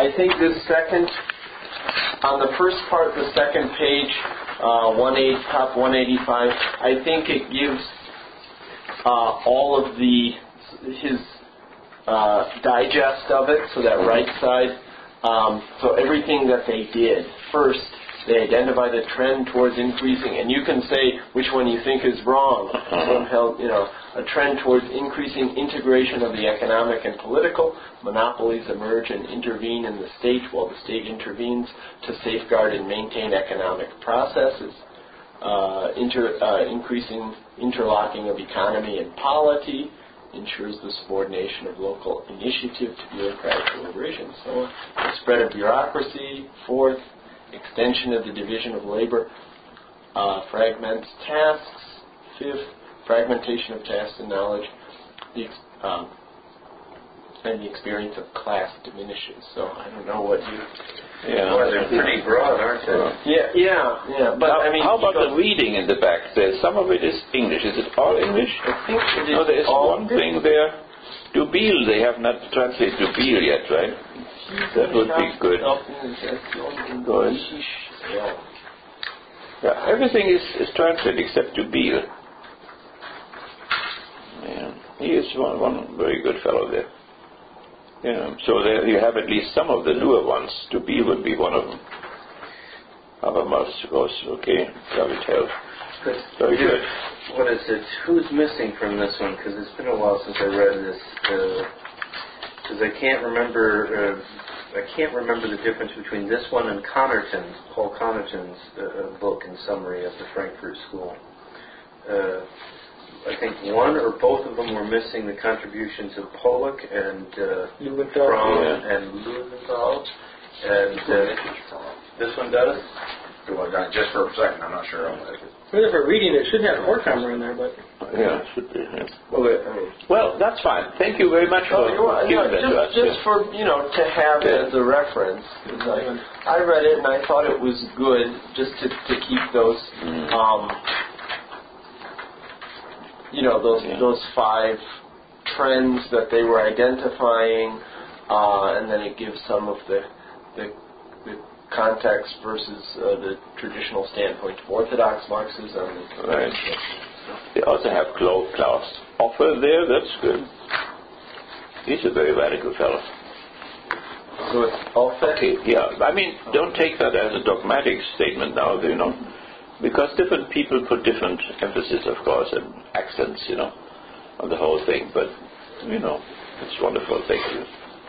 I think this second, on the first part, the second page, uh, 18, top 185, I think it gives uh, all of the his uh, digest of it, so that right side. Um, so everything that they did first, they identified a trend towards increasing, and you can say which one you think is wrong. Some held, you know, a trend towards increasing integration of the economic and political. Monopolies emerge and intervene in the state, while the state intervenes to safeguard and maintain economic processes. Uh, inter, uh, increasing interlocking of economy and polity ensures the subordination of local initiative to bureaucratic deliberation. So, the spread of bureaucracy. Fourth, extension of the division of labor uh, fragments tasks. Fifth, fragmentation of tasks and knowledge. The, um, and the experience of class diminishes. So I don't know what you. Yeah, well, they're pretty broad, aren't they? Yeah, yeah, yeah. But how, I mean, how about the reading in the back? There, some of it is English. Is it all English? I think it is No, there is all one thing there. Dubiel, they have not translated Dubiel yet, right? That would be good. Good. Yeah, everything is, is translated except Dubiel. Yeah, he is one, one very good fellow there. Yeah, so there you have at least some of the newer ones. To be would be one of them. Habermas was okay. David Held. Very good. What is it? Who's missing from this one? Because it's been a while since I read this. Because I can't remember. Uh, I can't remember the difference between this one and Connerton's, Paul Connerton's uh, book and summary of the Frankfurt School. Uh, I think one or both of them were missing the contributions of Pollock and uh, Lowenthal. Fromm Yeah. and Lowenthal. And uh, this one does. Do I just for a second? I'm not sure. Really, for reading, it should have Horkheimer in there, but Yeah, should be. yeah. Well, it- I mean, Well, that's fine. Thank you very much for Oh, you want- giving no, that to us. just, just for you know to have it Yeah. as a reference. 'cause I, I read it and I thought it was good just to, to keep those, Mm. um, you know, those Yeah. those five trends that they were identifying, uh, and then it gives some of the the, the context versus uh, the traditional standpoint of Orthodox Marxism. Right. They also have Claus Offe there. That's good. He's a very radical fellow. So it's fit. Okay, yeah. I mean, don't take that as a dogmatic statement now, you know, because different people put different emphasis, of course, and accents, you know, on the whole thing. But, you know, it's wonderful. Thank you.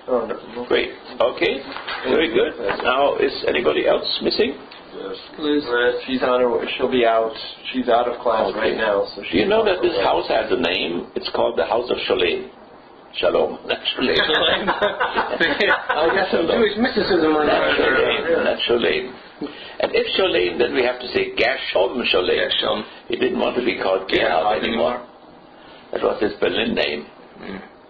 Oh. Great. Okay. Very good. Now, is anybody else missing? Liz, she's on her. She'll be out. She's out of class Okay. right now. So Do she you know that this house has a name? It's called the House of Shalem. Shalom. Not Shalem. I got some Jewish mysticism on Not that. Shalem. And if Shalem, then we have to say Gershom Scholem. Gershom. He didn't want to be called Gerhard anymore. That was his Berlin name.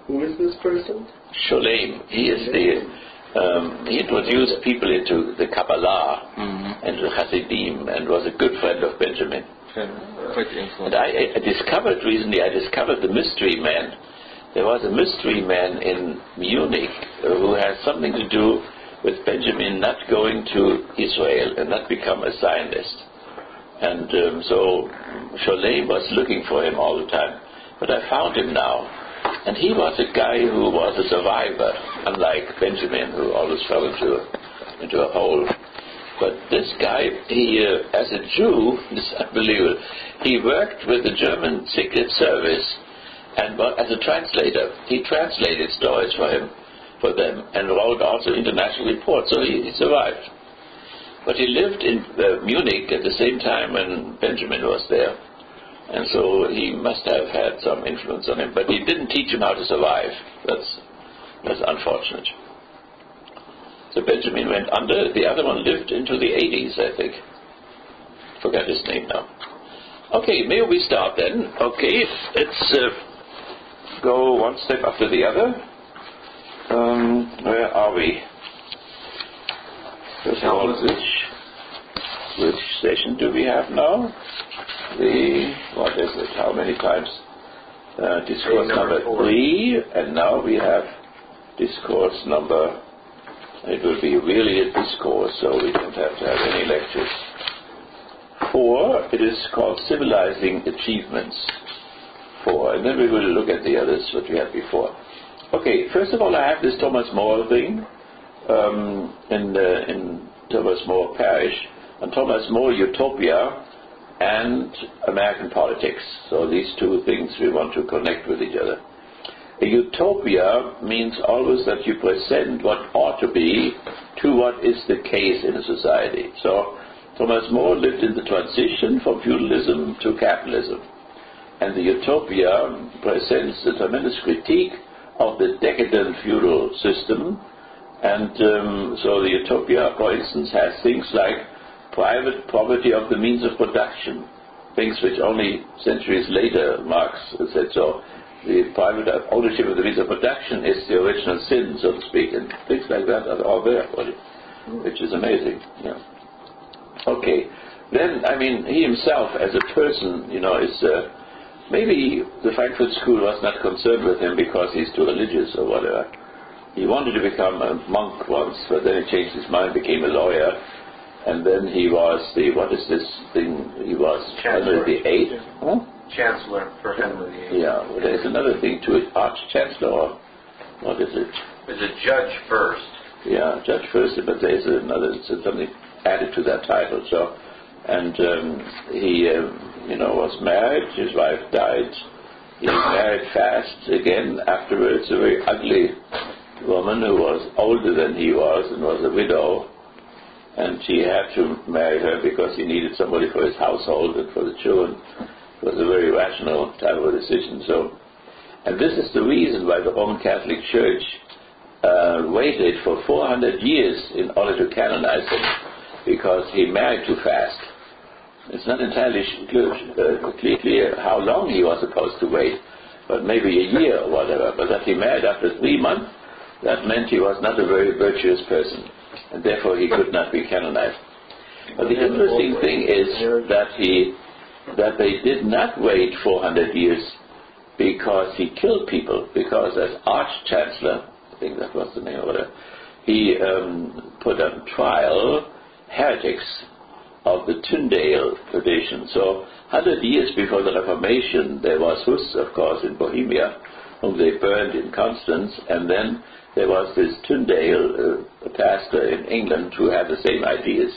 Who is this person? Scholem. He is the um, he introduced people into the Kabbalah and the Hasidim and was a good friend of Benjamin. Quite And I, I discovered recently, I discovered the mystery man. There was a mystery man in Munich who has something to do with Benjamin not going to Israel and not become a Zionist. And um, so Scholem was looking for him all the time. But I found him now. And he was a guy who was a survivor, unlike Benjamin, who always fell into, into a hole. But this guy, he, uh, as a Jew, this is unbelievable. He worked with the German Secret Service, and as a translator, he translated stories for him, for them, and wrote also international reports. So he, he survived. But he lived in uh, Munich at the same time when Benjamin was there, and so he must have had some influence on him. But he didn't teach him how to survive. That's that's unfortunate. So Benjamin went under. The other one lived into the 80s, I think. Forgot his name now. Okay, may we start then? Okay, let's uh, go one step after the other. Um, where are we? First of all, which which station do we have now? The what is it? How many times? Uh, discourse number number three, and now we have discourse number It will be really a discourse, so we don't have to have any lectures. Four, it is called Civilizing Achievements. And then we will look at the others, what we had before. Okay, first of all, I have this Thomas More thing um, in, the, in Thomas More Parish, and Thomas More Utopia and American politics. So these two things we want to connect with each other. A utopia means always that you present what ought to be to what is the case in a society. So Thomas More lived in the transition from feudalism to capitalism. And the utopia presents a tremendous critique of the decadent feudal system. And um, so the utopia, for instance, has things like private property of the means of production, things which only centuries later Marx said so. The private ownership of the means of production is the original sin, so to speak, and things like that are all there which is amazing. Yeah. Okay, then I mean he himself as a person, you know, is uh, maybe the Frankfurt School was not concerned with him because he's too religious or whatever. He wanted to become a monk once, but then he changed his mind, became a lawyer and then he was the what is this thing? He was Chancellor. The Eighth. Huh? Chancellor for Henry VIII. Yeah, well, there's another thing to it. Arch Chancellor. Or what is it? Is a judge first. Yeah, Judge first, but there's another so something added to that title. So, and um, he, um, you know, was married. His wife died. He married fast again afterwards. A very ugly woman who was older than he was and was a widow and she had to marry her because he needed somebody for his household and for the children. It was a very rational type of decision. So, and this is the reason why the Roman Catholic Church uh, waited for 400 years in order to canonize him, because he married too fast. It's not entirely clear, uh, how long he was supposed to wait, but maybe a year or whatever. But that he married after three months, that meant he was not a very virtuous person and therefore he could not be canonized. But the interesting thing is that he that they did not wait 400 years because he killed people. Because as Arch Chancellor, I think that was the name of it, he um, put on trial heretics of the Tyndale tradition. So, 100 years before the Reformation, there was Hus, of course, in Bohemia, whom they burned in Constance, and then there was this Tyndale, uh, pastor in England, who had the same ideas.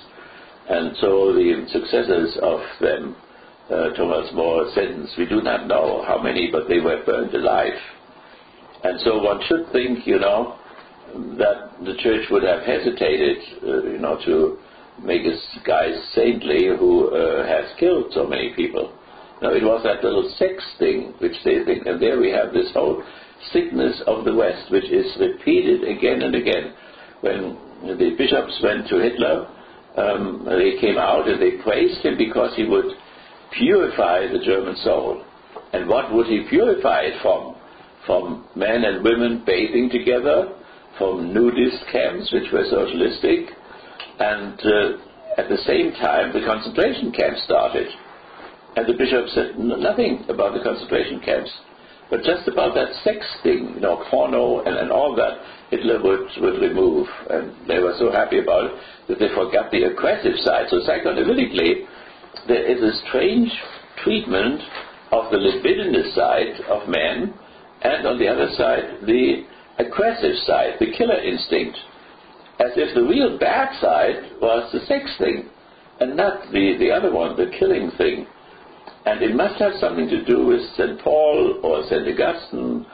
And so the successors of them, uh, Thomas More sentenced, we do not know how many, but they were burned alive. And so one should think, you know, that the church would have hesitated, uh, you know, to make a guy saintly who uh, has killed so many people. No, it was that little sex thing which they think, and there we have this whole sickness of the West, which is repeated again and again. When the bishops went to Hitler, um, they came out and they praised him because he would purify the German soul. And what would he purify it from? From men and women bathing together, from nudist camps, which were socialistic, and uh, at the same time the concentration camps started. And the bishop said nothing about the concentration camps. But just about that sex thing, you know, porno and, and all that, Hitler would, would remove. And they were so happy about it that they forgot the aggressive side. So psychoanalytically, there is a strange treatment of the libidinous side of men, and on the other side, the aggressive side, the killer instinct. As if the real bad side was the sex thing, and not the, the other one, the killing thing. And it must have something to do with St. Paul or St. Augustine,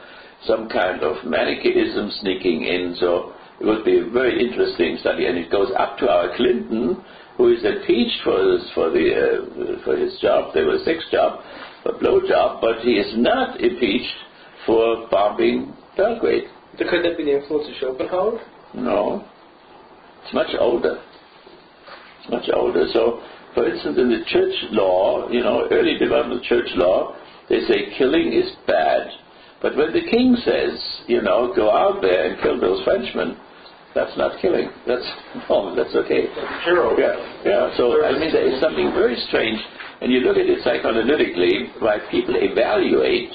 some kind of Manichaeism sneaking in. So it would be a very interesting study. And it goes up to our Clinton, who is impeached for his, for, the, uh, for his job. There was sex job, a blow job, but he is not impeached for bombing Belgrade. So could that be the influence of Schopenhauer? No. It's much older. It's much older. So for instance, in the church law, you know, early development church law, they say killing is bad. But when the king says, you know, go out there and kill those Frenchmen, that's not killing. That's no, oh, that's okay. Hero. Yeah, yeah. So I mean, there is something very strange, and you look at it psychoanalytically, why people evaluate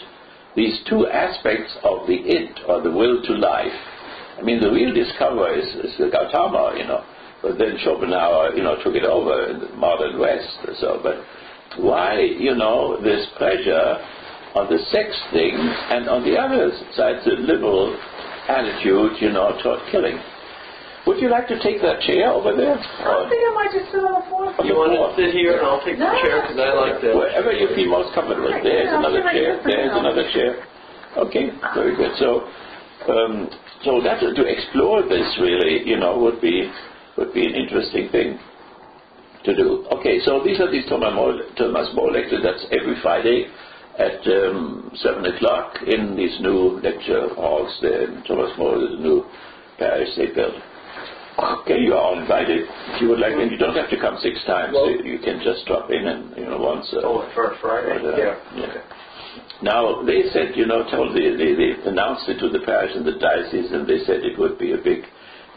these two aspects of the it or the will to life. I mean, the real discoverer is, is the Gautama, you know. But then Schopenhauer, you know, took it over in the modern West. So, but why, you know, this pressure on the sex thing, and on the other side, the liberal attitude, you know, toward killing? Would you like to take that chair over there? I think I might just sit on the floor. You want to sit here, and I'll take the No. chair because I like that. Wherever you feel most comfortable. Right, There's another chair. There's another chair. Okay, very good. So, um, so that to explore this really, you know, would be would be an interesting thing to do. Okay, so these are these Thomas More, Thomas More lectures. That's every Friday at um, seven o'clock in these new lecture halls there in Thomas More, the new parish they built. Okay, you are all invited. If you would like, and you don't have to come six times. Well- you, you can just drop in and you know once. Uh, Oh, first Friday? but, uh, Yeah. yeah. Now they said, you know, told the, they, they announced it to the parish and the diocese, and they said it would be a big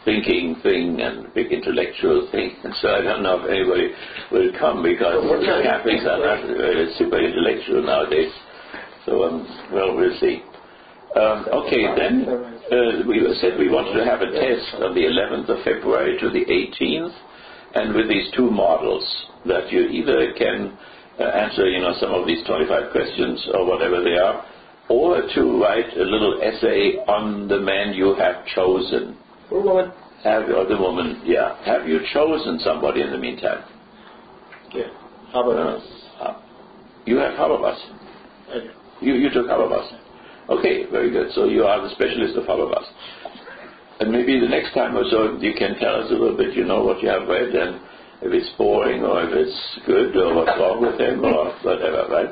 thinking thing and a big intellectual thing. And so I don't know if anybody will come because what the Catholics are not uh, super intellectual nowadays. So um, well, we'll see. Um, okay, then uh, we said we wanted to have a test on the 11th of February to the 18th, and with these two models that you either can answer, you know, some of these 25 questions or whatever they are, or to write a little essay on the man you have chosen. Or woman. Have or the woman, yeah. Have you chosen somebody in the meantime? Yeah. How about Uh, uh, you have. I do. You, you took Habermas. Okay, very good. So you are the specialist of Habermas. And maybe the next time or so you can tell us a little bit, you know, what you have read and if it's boring or if it's good or what's wrong with him or whatever, right?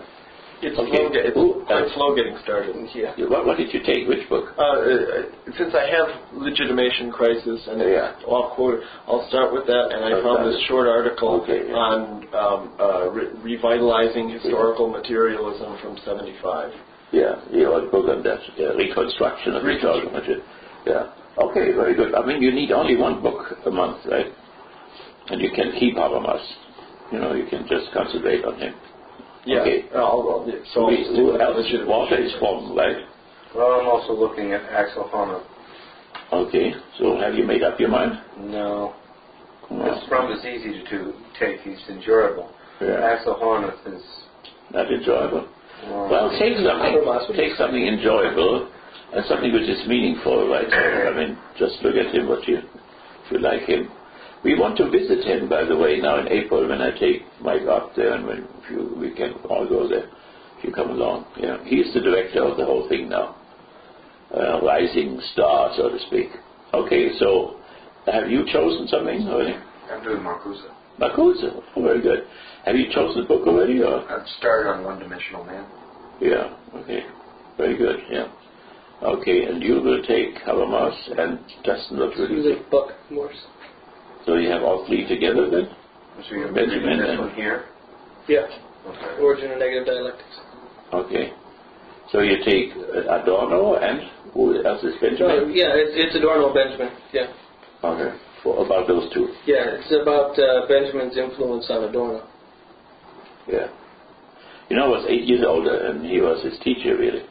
It's Okay. slow. Get, it's Ooh, quite uh, slow getting started. Yeah. What, what did you take? Which book? Uh, uh, since I have legitimation crisis, and Yeah. I'll quote, I'll start with that. And I found this short article Okay, yeah. on um, uh, re- revitalizing historical materialism from '75. Yeah, your book on that, yeah, reconstruction of material. Yeah. Okay, very good. I mean, you need only one book a month, right? And you can keep Habermas. You know, you can just concentrate on him. Yeah. Okay. I'll, I'll, yeah, so I'll We- who else? Walter is Fromm, right? Well, I'm also looking at Axel Honneth. Okay, so have you made up your mind? No. No. This Fromm is easy to, to take. He's enjoyable. Yeah. Axel Honneth is. Not enjoyable. Well, Well, take something, take something enjoyable and something which is meaningful, right? I mean, just look at him, what you, if you like him. We want to visit him, by the way, now in April when I take Mike up there, and when you, we can all go there if you come along. Yeah, he's the director of the whole thing now, uh, rising star, so to speak. Okay, so have you chosen something already? I'm doing Marcuse. Marcuse, oh, very good. Have you chosen the book already, or? I've started on One Dimensional Man. Yeah, okay. Very good, yeah. Okay, and you will take Habermas and Dustin what will you take? Music, book, Morse. So you have all three together then? so you're Benjamin this and- one here. Yeah. Okay. Origin of Negative Dialectics. Okay. So you take uh, Adorno and who else is Oh, Benjamin? yeah, it's, it's Adorno Benjamin. Yeah. Okay. For about those two. Yeah, it's about uh, Benjamin's influence on Adorno. Yeah. You know, I was eight years older and he was his teacher really.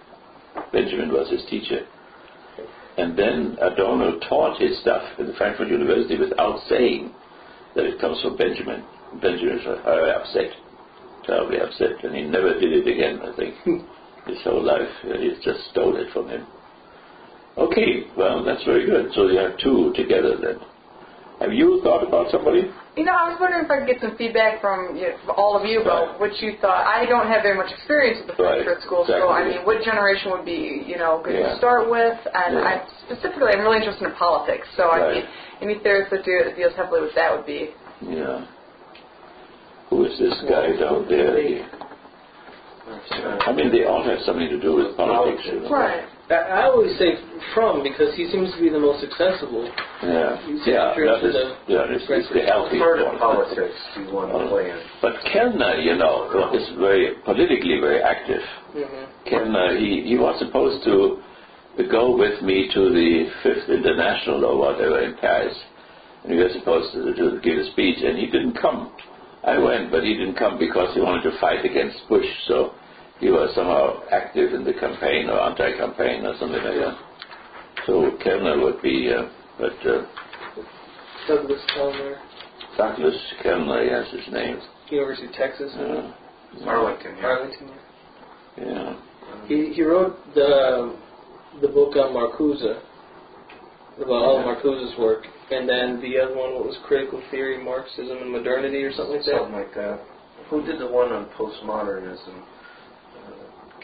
Benjamin was his teacher. And then Adorno taught his stuff in the Frankfurt University without saying that it comes from Benjamin. Benjamin was very oh, upset, terribly upset, and he never did it again, I think, his whole life. He just stole it from him. Okay, well, that's very good. So you have two together then. Have you thought about somebody? You know, I was wondering if I could get some feedback from you know, all of you about what you thought. I don't have very much experience with the Right, Frankfurt School, so. I mean, what generation would be, you know, good Yeah. to start with? And Yeah. I specifically, I'm really interested in politics, so I mean, any theorist that do, deals heavily with that would be. Yeah. Who is this guy down there? I mean, they all have something to do with politics, you know. Right. I, I always say Fromm because he seems to be the most accessible. Yeah, yeah, that is, that of the yeah, this is the healthy Part of politics you want to play in. Uh, but Kellner, uh, you know, is very politically very active. hmm Kellner, uh, he, he was supposed to go with me to the Fifth International or whatever in Paris, and he was supposed to, to give a speech, and he didn't come. I went, but he didn't come because he wanted to fight against Bush, so he was somehow active in the campaign or anti-campaign or something like that. So Kellner would be, uh, but uh, Douglas Kellner, Douglas Kellner, yes, his name. University of Texas, Uh, Arlington, yeah. Arlington. yeah. He he wrote the the book on Marcuse about all of Marcuse's work, and then the other one what was critical theory, Marxism, and modernity, or something like that. Something like that. Who did the one on postmodernism?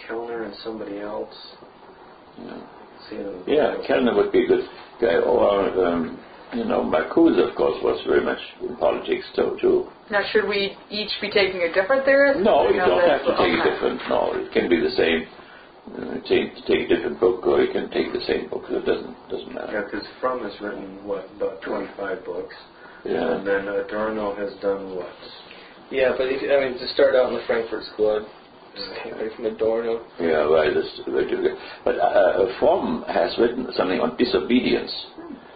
Kellner and somebody else. Yeah. See it in the Yeah. Kellner would be a good guy. Or, um, you know, Marcuse, of course, was very much in politics too. too. Now, should we each be taking a different theorist? No, Or you don't have to take a different. No, it can be the same. Uh, take take a different book, or you can take the same book. It doesn't doesn't matter. Yeah, because Fromm has written what about 25 books, Yeah. and then Adorno has done what? Yeah, but if, I mean to start out in the Frankfurt School, I'd just take away from Adorno. Yeah, right. That's very. But uh, Fromm has written something on disobedience.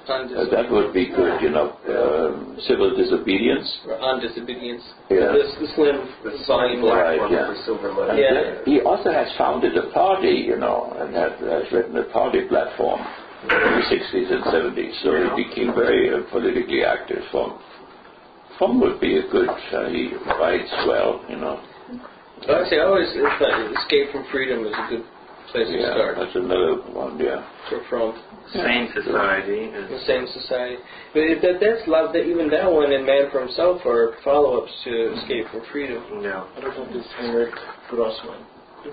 Uh, that would be good, you know, um, civil disobedience. or on disobedience. Yeah. This the slim The volume. black Right, one yeah. with the silver And letter. Yeah. then he also has founded a party, you know, and had, has written a party platform in the 60s and 70s. So he became very uh, politically active. Fromm Fromm would be a good. Uh, he writes well, you know. Actually, I always thought uh, Escape from Freedom is a good place to Yeah, start that's another one. Yeah. for Fromm. Sane Society. The Is, same society. But it, that, that's lot, that, even that one and Man for Himself are follow-ups to Escape from Freedom. yeah. I don't know if it's Henryk Grossman.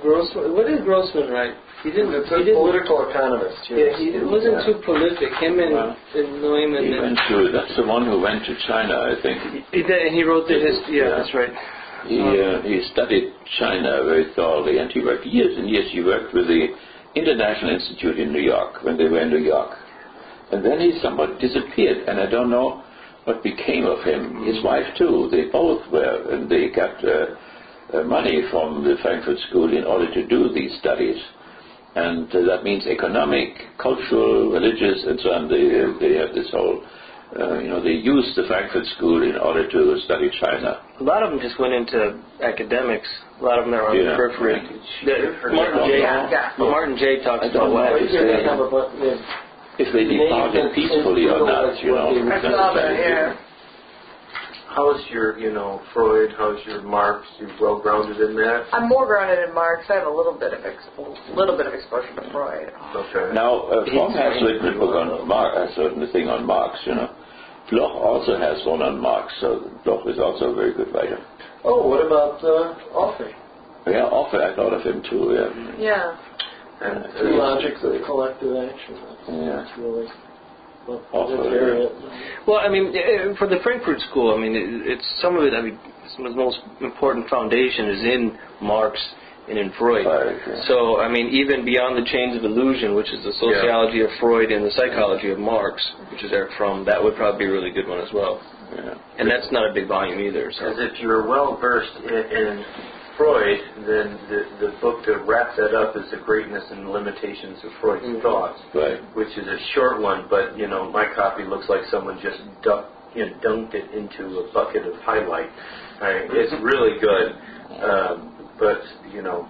Grossman, what did Grossman write? He didn't. It's he a didn't political economist. yeah, he it wasn't Yeah. too prolific. Him and, Well, and Neumann. He and, went to. That's the one who went to China, I think. he, did- and he wrote the history. Yeah, Yeah. that's right. He uh, he studied China very thoroughly, and he worked years and years. He worked with the International Institute in New York when they were in New York, and then he somewhat disappeared, and I don't know what became of him. His wife too. They both were, and they got uh, uh, money from the Frankfurt School in order to do these studies, and uh, that means economic, cultural, religious, and so on. They they have this whole. Uh, you know, they used the Frankfurt School in order to study China. A lot of them just went into academics. A lot of them that were on Yeah. the periphery. The- Martin Jay Yeah, yeah. Well, Martin Jay talks about don't what know. Right here they have a bunch. They have if they departed peacefully or not, you know. I saw that, yeah. How's your, you know, Freud? How's your Marx? You well grounded in that? I'm more grounded in Marx. I have a little bit of ex- little bit of exposure to Freud. Okay. Now, uh, Fromm has written a book on Marx, has written a thing on Marx, you know. Bloch also has one on Marx, so Bloch is also a very good writer. Oh, what about uh, Offe? Yeah, often I thought of him too, yeah. Yeah. And The uh, logic of collective action. That's, Yeah. that's really. Well, Offe, that's very- Well, I mean, eh, for the Frankfurt School, I mean, it's some of it. I mean, some of the most important foundation is in Marx and in Freud. Right, yeah. So, I mean, even beyond the chains of illusion, which is the sociology of Freud and the psychology of Marx, which is Erich Fromm, that would probably be a really good one as well. yeah. And that's not a big volume either. So. As if you're well versed in, in Freud, then the, the book to wrap that up is The Greatness and Limitations of Freud's Mhm. Thoughts, Right. which is a short one, but, you know, my copy looks like someone just duck, you know, dunked it into a bucket of highlight. I, it's really good, um, but, you know,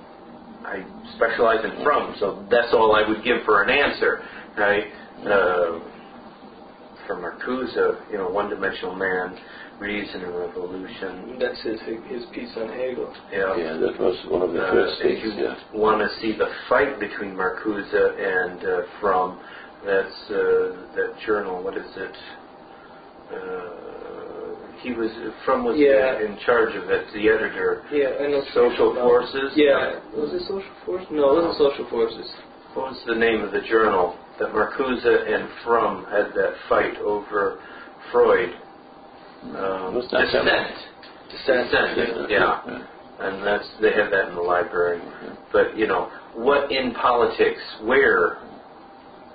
I specialize in Fromm, so that's all I would give for an answer. Right? Uh, for Marcuse, you know, one-dimensional man, reason and revolution. That's his his piece on Hegel. Yeah. Yeah, that was one of the Uh, first if you yeah. want to see the fight between Marcuse and uh, Fromm, that's uh, that journal. What is it? Uh, he was Fromm was Yeah. in charge of it, the editor. Yeah, I know. Social Forces. Yeah, was it Social Forces? No, it wasn't Social Forces. What was the name of the journal that Marcuse and Fromm had that fight over Freud? Um, Was that Dissent. Dissent. Dissent, yeah. and that's they have that in the library. But you know, what in politics, where,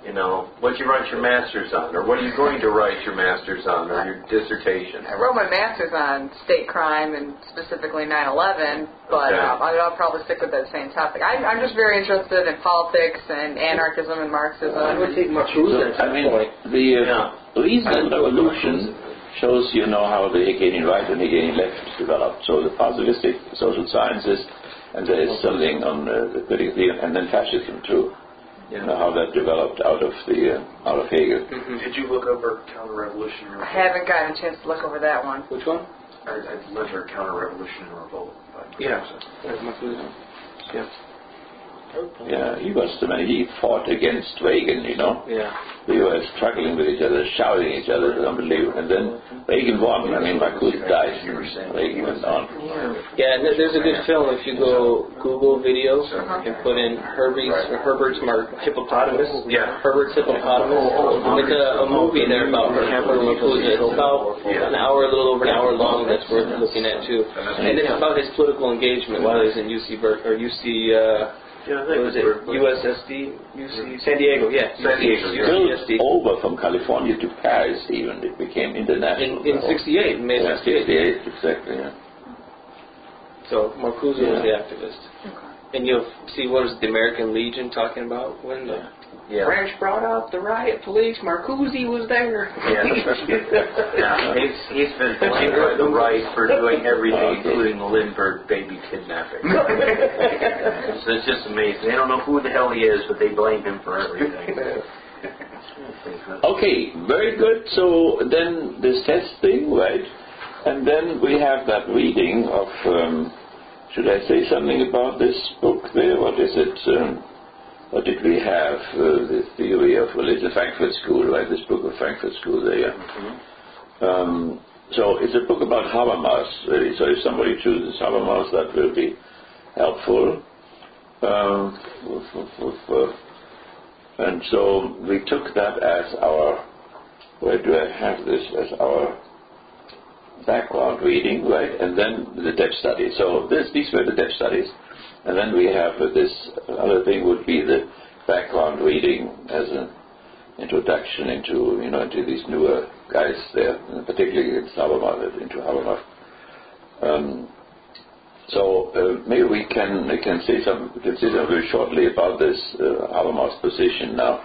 you know, what you write your masters on, or what are you going to write your masters on, or your dissertation? I wrote my master's on state crime and specifically 9/11, but Okay. um, I- I'll probably stick with that same topic. I, I'm just very interested in politics and anarchism and Marxism. I would take Marcuse So, I mean, the uh, Yeah. reason revolution shows you know how the Hegelian right and Hegelian left developed. So the positivistic social sciences, and there is something on uh, the critical and then fascism too. You know, how that developed out of the uh, out of Hegel. Did you look over counter-revolution I haven't gotten a chance to look over that one. Which one? I, I delivered counter-revolution and revolt. by Yeah. Marcuse. There's Marcuse. Yeah. Yeah, he was the man. He fought against Reagan. You know, Yeah. they were struggling with each other, shouting at each other. It unbelievable. And then Reagan won. I mean, Marcuse died. and Reagan went on. Yeah, and there- there's a good film if you go Google videos and put in Herbie's Herbert's Mar- hippopotamus. Yeah. Herbert's hippopotamus. It's a, a movie there about Herbert Marcuse. It's about an hour, a little over an hour long. That's worth looking at too. And it's about his political engagement while he's in UC Ber- or UC. Uh, Yeah, what was it? USSD, UC San Diego. Yeah, San Diego, yeah. UCSD. Over from California to Paris. Even it became international. In, in '68, in May Yeah, '68. 68, exactly. Yeah. So Marcuse was the activist. And you'll see what is the American Legion talking about when the Yeah. French brought out the riot police. Marcuse was there. Yeah. yeah. He's, he's been blamed by the right for doing everything, including the Lindbergh baby kidnapping. so it's just amazing. They don't know who the hell he is, but they blame him for everything. Okay, very good. So then this test thing, right? And then we have that reading of. Um, should I say something about this book there? What is it? Um, what did we have? Uh, the theory of well, it's the Frankfurt School, right? This book of Frankfurt School there. Um, so it's a book about Habermas. Really. So if somebody chooses Habermas, that will be helpful. Um, uh, and so we took that as our, where do I have this, as our background reading, right? And then the depth study. So this, these were the depth studies. And then we have this other thing would be the background reading as an introduction into, you know, into these newer guys there, particularly into Habermas, into Habermas. Um, so uh, maybe we can we can say some can say something very shortly about this uh, Habermas position now.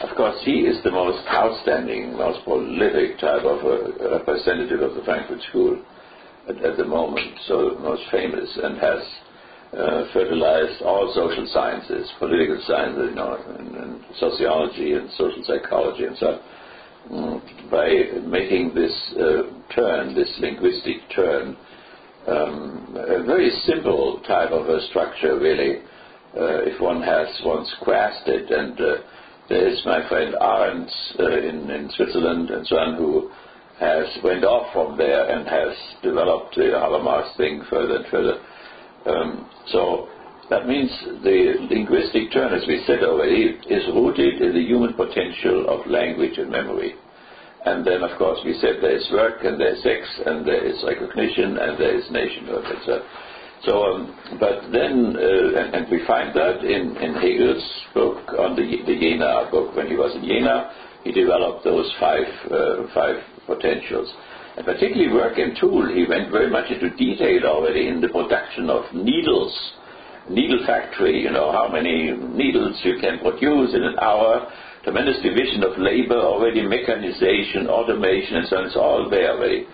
Of course, he is the most outstanding, most prolific type of a representative of the Frankfurt School at, at the moment. So most famous and has uh, fertilized all social sciences, political sciences, you know, and, and sociology and social psychology and so on, mm, by making this uh, turn, this linguistic turn um, a very simple type of a structure, really, uh, if one has once grasped it. And uh, there is my friend Arens uh, in, in Switzerland and so on, who has went off from there and has developed the Habermas thing further and further. Um, so that means the linguistic turn, as we said already, is rooted in the human potential of language and memory. And then, of course, we said there is work and there is sex and there is recognition and there is nationhood, etc. So, um, but then, uh, and, and we find that in, in Hegel's book on the, the Jena book. When he was in Jena, he developed those five, uh, five potentials. And particularly work and tool, he went very much into detail already in the production of needles. Needle factory, you know, how many needles you can produce in an hour, tremendous division of labor already, mechanization, automation, and so on. It's all there already.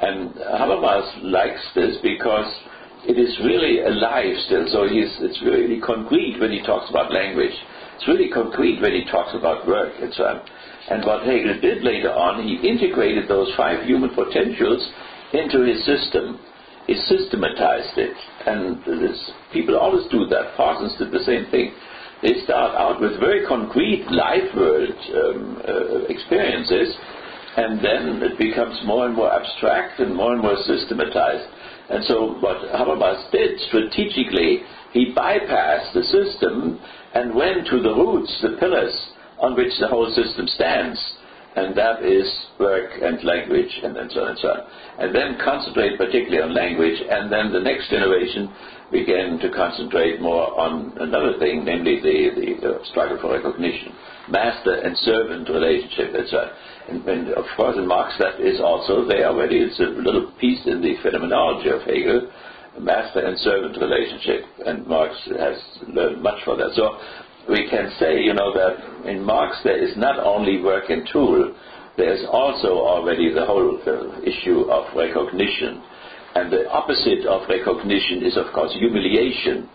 And Habermas likes this because it is really alive still. So he's, it's really concrete when he talks about language. It's really concrete when he talks about work and so on. And what Hegel did later on, he integrated those five human potentials into his system. He systematized it. And people always do that. Parsons did the same thing they start out with very concrete life world um, uh, experiences, and then it becomes more and more abstract and more and more systematized. And so, what Habermas did strategically, he bypassed the system and went to the roots, the pillars on which the whole system stands, and that is work and language, and, and so on and so on. And then concentrate particularly on language, and then the next generation began to concentrate more on another thing, namely the, the, the struggle for recognition, master and servant relationship, etc. And, and of course, in Marx, that is also there already. It's a little piece in the phenomenology of Hegel, master and servant relationship, and Marx has learned much from that. So we can say, you know, that in Marx there is not only work and tool, there is also already the whole uh, issue of recognition. And the opposite of recognition is, of course, humiliation.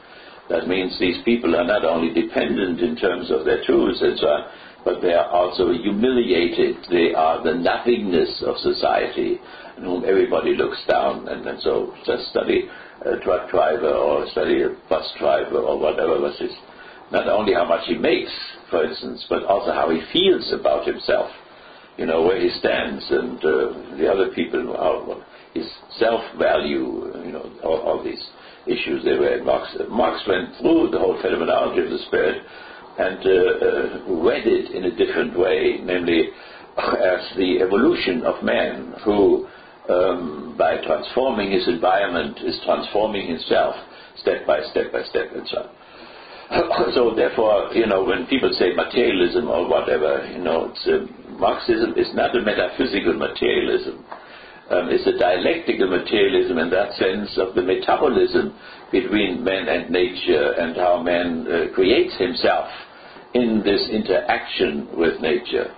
That means these people are not only dependent in terms of their tools and so on, but they are also humiliated. They are the nothingness of society, on whom everybody looks down. And, and so just study a truck driver or study a bus driver or whatever was. Not only how much he makes, for instance, but also how he feels about himself. You know, where he stands and uh, the other people, how, his self-value, you know, all, all these issues they were. Marx, Marx went through the whole phenomenology of the spirit and uh, uh, read it in a different way, namely as the evolution of man who, um, by transforming his environment, is transforming himself step by step by step and so on. so therefore, you know, when people say materialism or whatever, you know, uh, Marxism is not a metaphysical materialism. Um, it's a dialectical materialism in that sense of the metabolism between man and nature and how man uh, creates himself in this interaction with nature.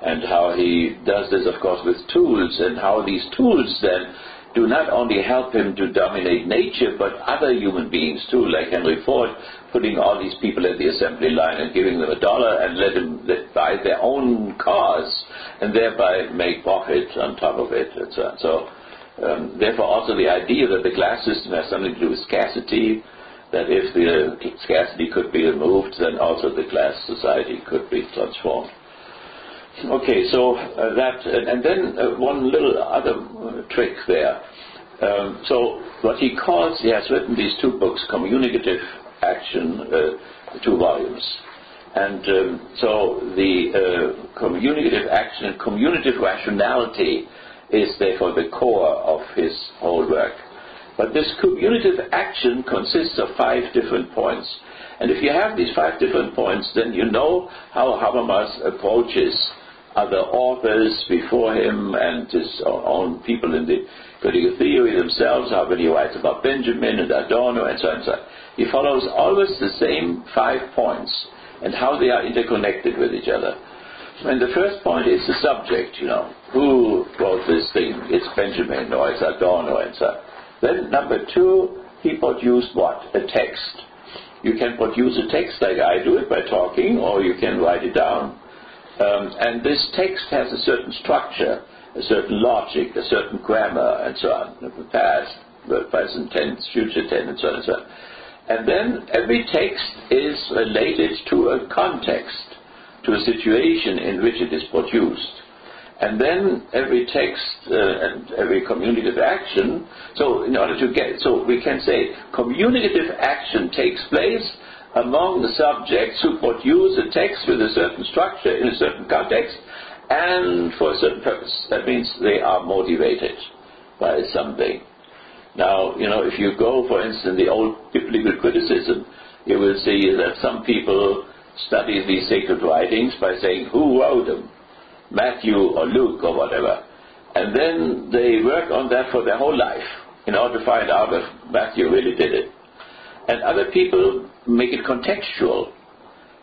And how he does this, of course, with tools, and how these tools then do not only help him to dominate nature, but other human beings too, like Henry Ford, putting all these people at the assembly line and giving them a dollar and let them buy their own cars and thereby make profit on top of it. And so, so um, therefore, also the idea that the class system has something to do with scarcity, that if the scarcity could be removed, then also the class society could be transformed. Okay, so uh, that, and, and then uh, one little other uh, trick there. Um, so what he calls, he has written these two books, Communicative Action, uh, two volumes. And um, so the uh, communicative action and communicative rationality is therefore the core of his whole work. But this communicative action consists of five different points. And if you have these five different points, then you know how Habermas approaches other authors before him and his own people in the critical theory themselves, how when he writes about Benjamin and Adorno and so on and so on. He follows always the same five points and how they are interconnected with each other. And the first point is the subject, you know. Who wrote this thing? It's Benjamin or it's Adorno and so on. Then number two, he produced what? A text. You can produce a text like I do it by talking, or you can write it down. Um, and this text has a certain structure, a certain logic, a certain grammar, and so on. The past, present tense, future tense, and so on and so on. And then every text is related to a context, to a situation in which it is produced. And then every text uh, and every communicative action, so in order to get, so we can say communicative action takes place among the subjects who produce a text with a certain structure in a certain context and for a certain purpose. That means they are motivated by something. Now, you know, if you go, for instance, the old biblical criticism, you will see that some people study these sacred writings by saying who wrote them, Matthew or Luke or whatever. And then they work on that for their whole life in order to find out if Matthew really did it. And other people make it contextual.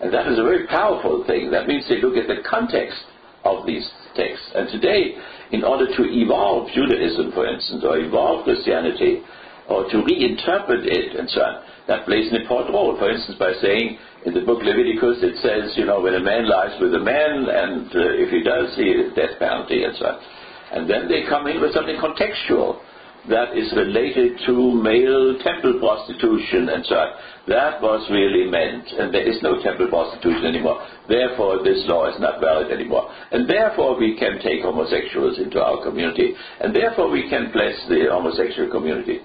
And that is a very powerful thing. That means they look at the context of these texts. And today, in order to evolve Judaism, for instance, or evolve Christianity, or to reinterpret it and so on, that plays an important role. For instance, by saying in the book Leviticus, it says, you know, when a man lies with a man, and uh, if he does, he death penalty and so on. And then they come in with something contextual that is related to male temple prostitution and so on. That was really meant, and there is no temple prostitution anymore. Therefore, this law is not valid anymore. And therefore, we can take homosexuals into our community, and therefore, we can bless the homosexual community.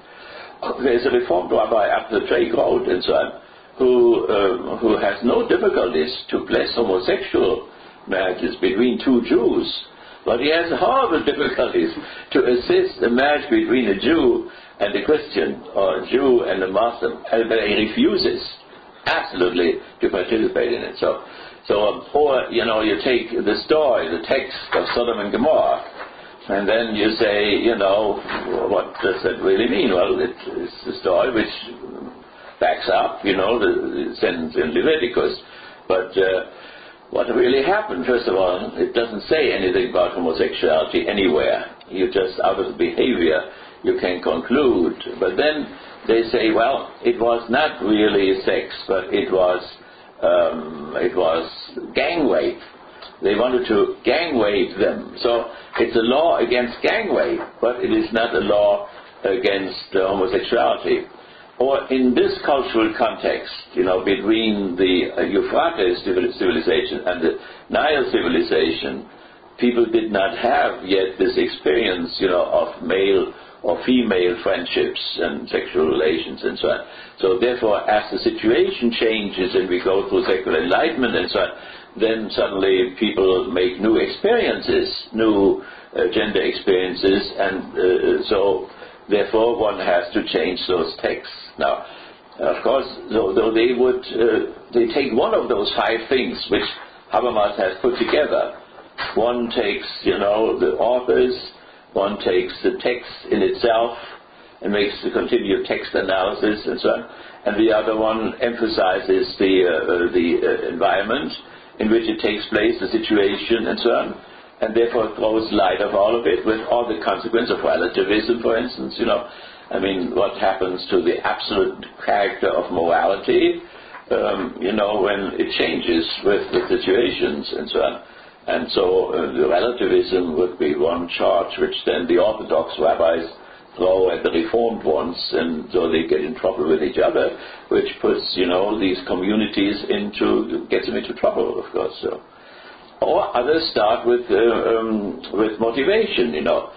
There's a Reformed rabbi up the Drake Road and so on, who, uh, who has no difficulties to bless homosexual marriages between two Jews but he has horrible difficulties to assist the marriage between a Jew and a Christian, or a Jew and a Muslim, and he refuses absolutely to participate in it. So, so um, or you know, you take the story, the text of Sodom and Gomorrah, and then you say, you know, what does that really mean? Well, it, it's the story which backs up, you know, the, the sentence in Leviticus, but. Uh, what really happened, first of all, it doesn't say anything about homosexuality anywhere. You just, out of the behavior, you can conclude. But then they say, well, it was not really sex, but it was um, it was gang rape. They wanted to gang rape them. So it's a law against gang rape, but it is not a law against uh, homosexuality. Or in this cultural context, you know, between the Euphrates civilization and the Nile civilization, people did not have yet this experience, you know, of male or female friendships and sexual relations and so on. So therefore, as the situation changes and we go through secular enlightenment and so on, then suddenly people make new experiences, new uh, gender experiences, and uh, so therefore one has to change those texts. Now, of course, though, though they would, uh, they take one of those five things which Habermas has put together. One takes, you know, the authors, one takes the text in itself and makes the continued text analysis and so on, and the other one emphasizes the, uh, the uh, environment in which it takes place, the situation and so on, and therefore throws light of all of it with all the consequence of relativism, for instance, you know. I mean, what happens to the absolute character of morality, um, you know, when it changes with the situations and so on. And so uh, the relativism would be one charge which then the Orthodox rabbis throw at the Reformed ones, and so they get in trouble with each other, which puts, you know, all these communities into, gets them into trouble, of course. So. Or others start with, uh, um, with motivation, you know.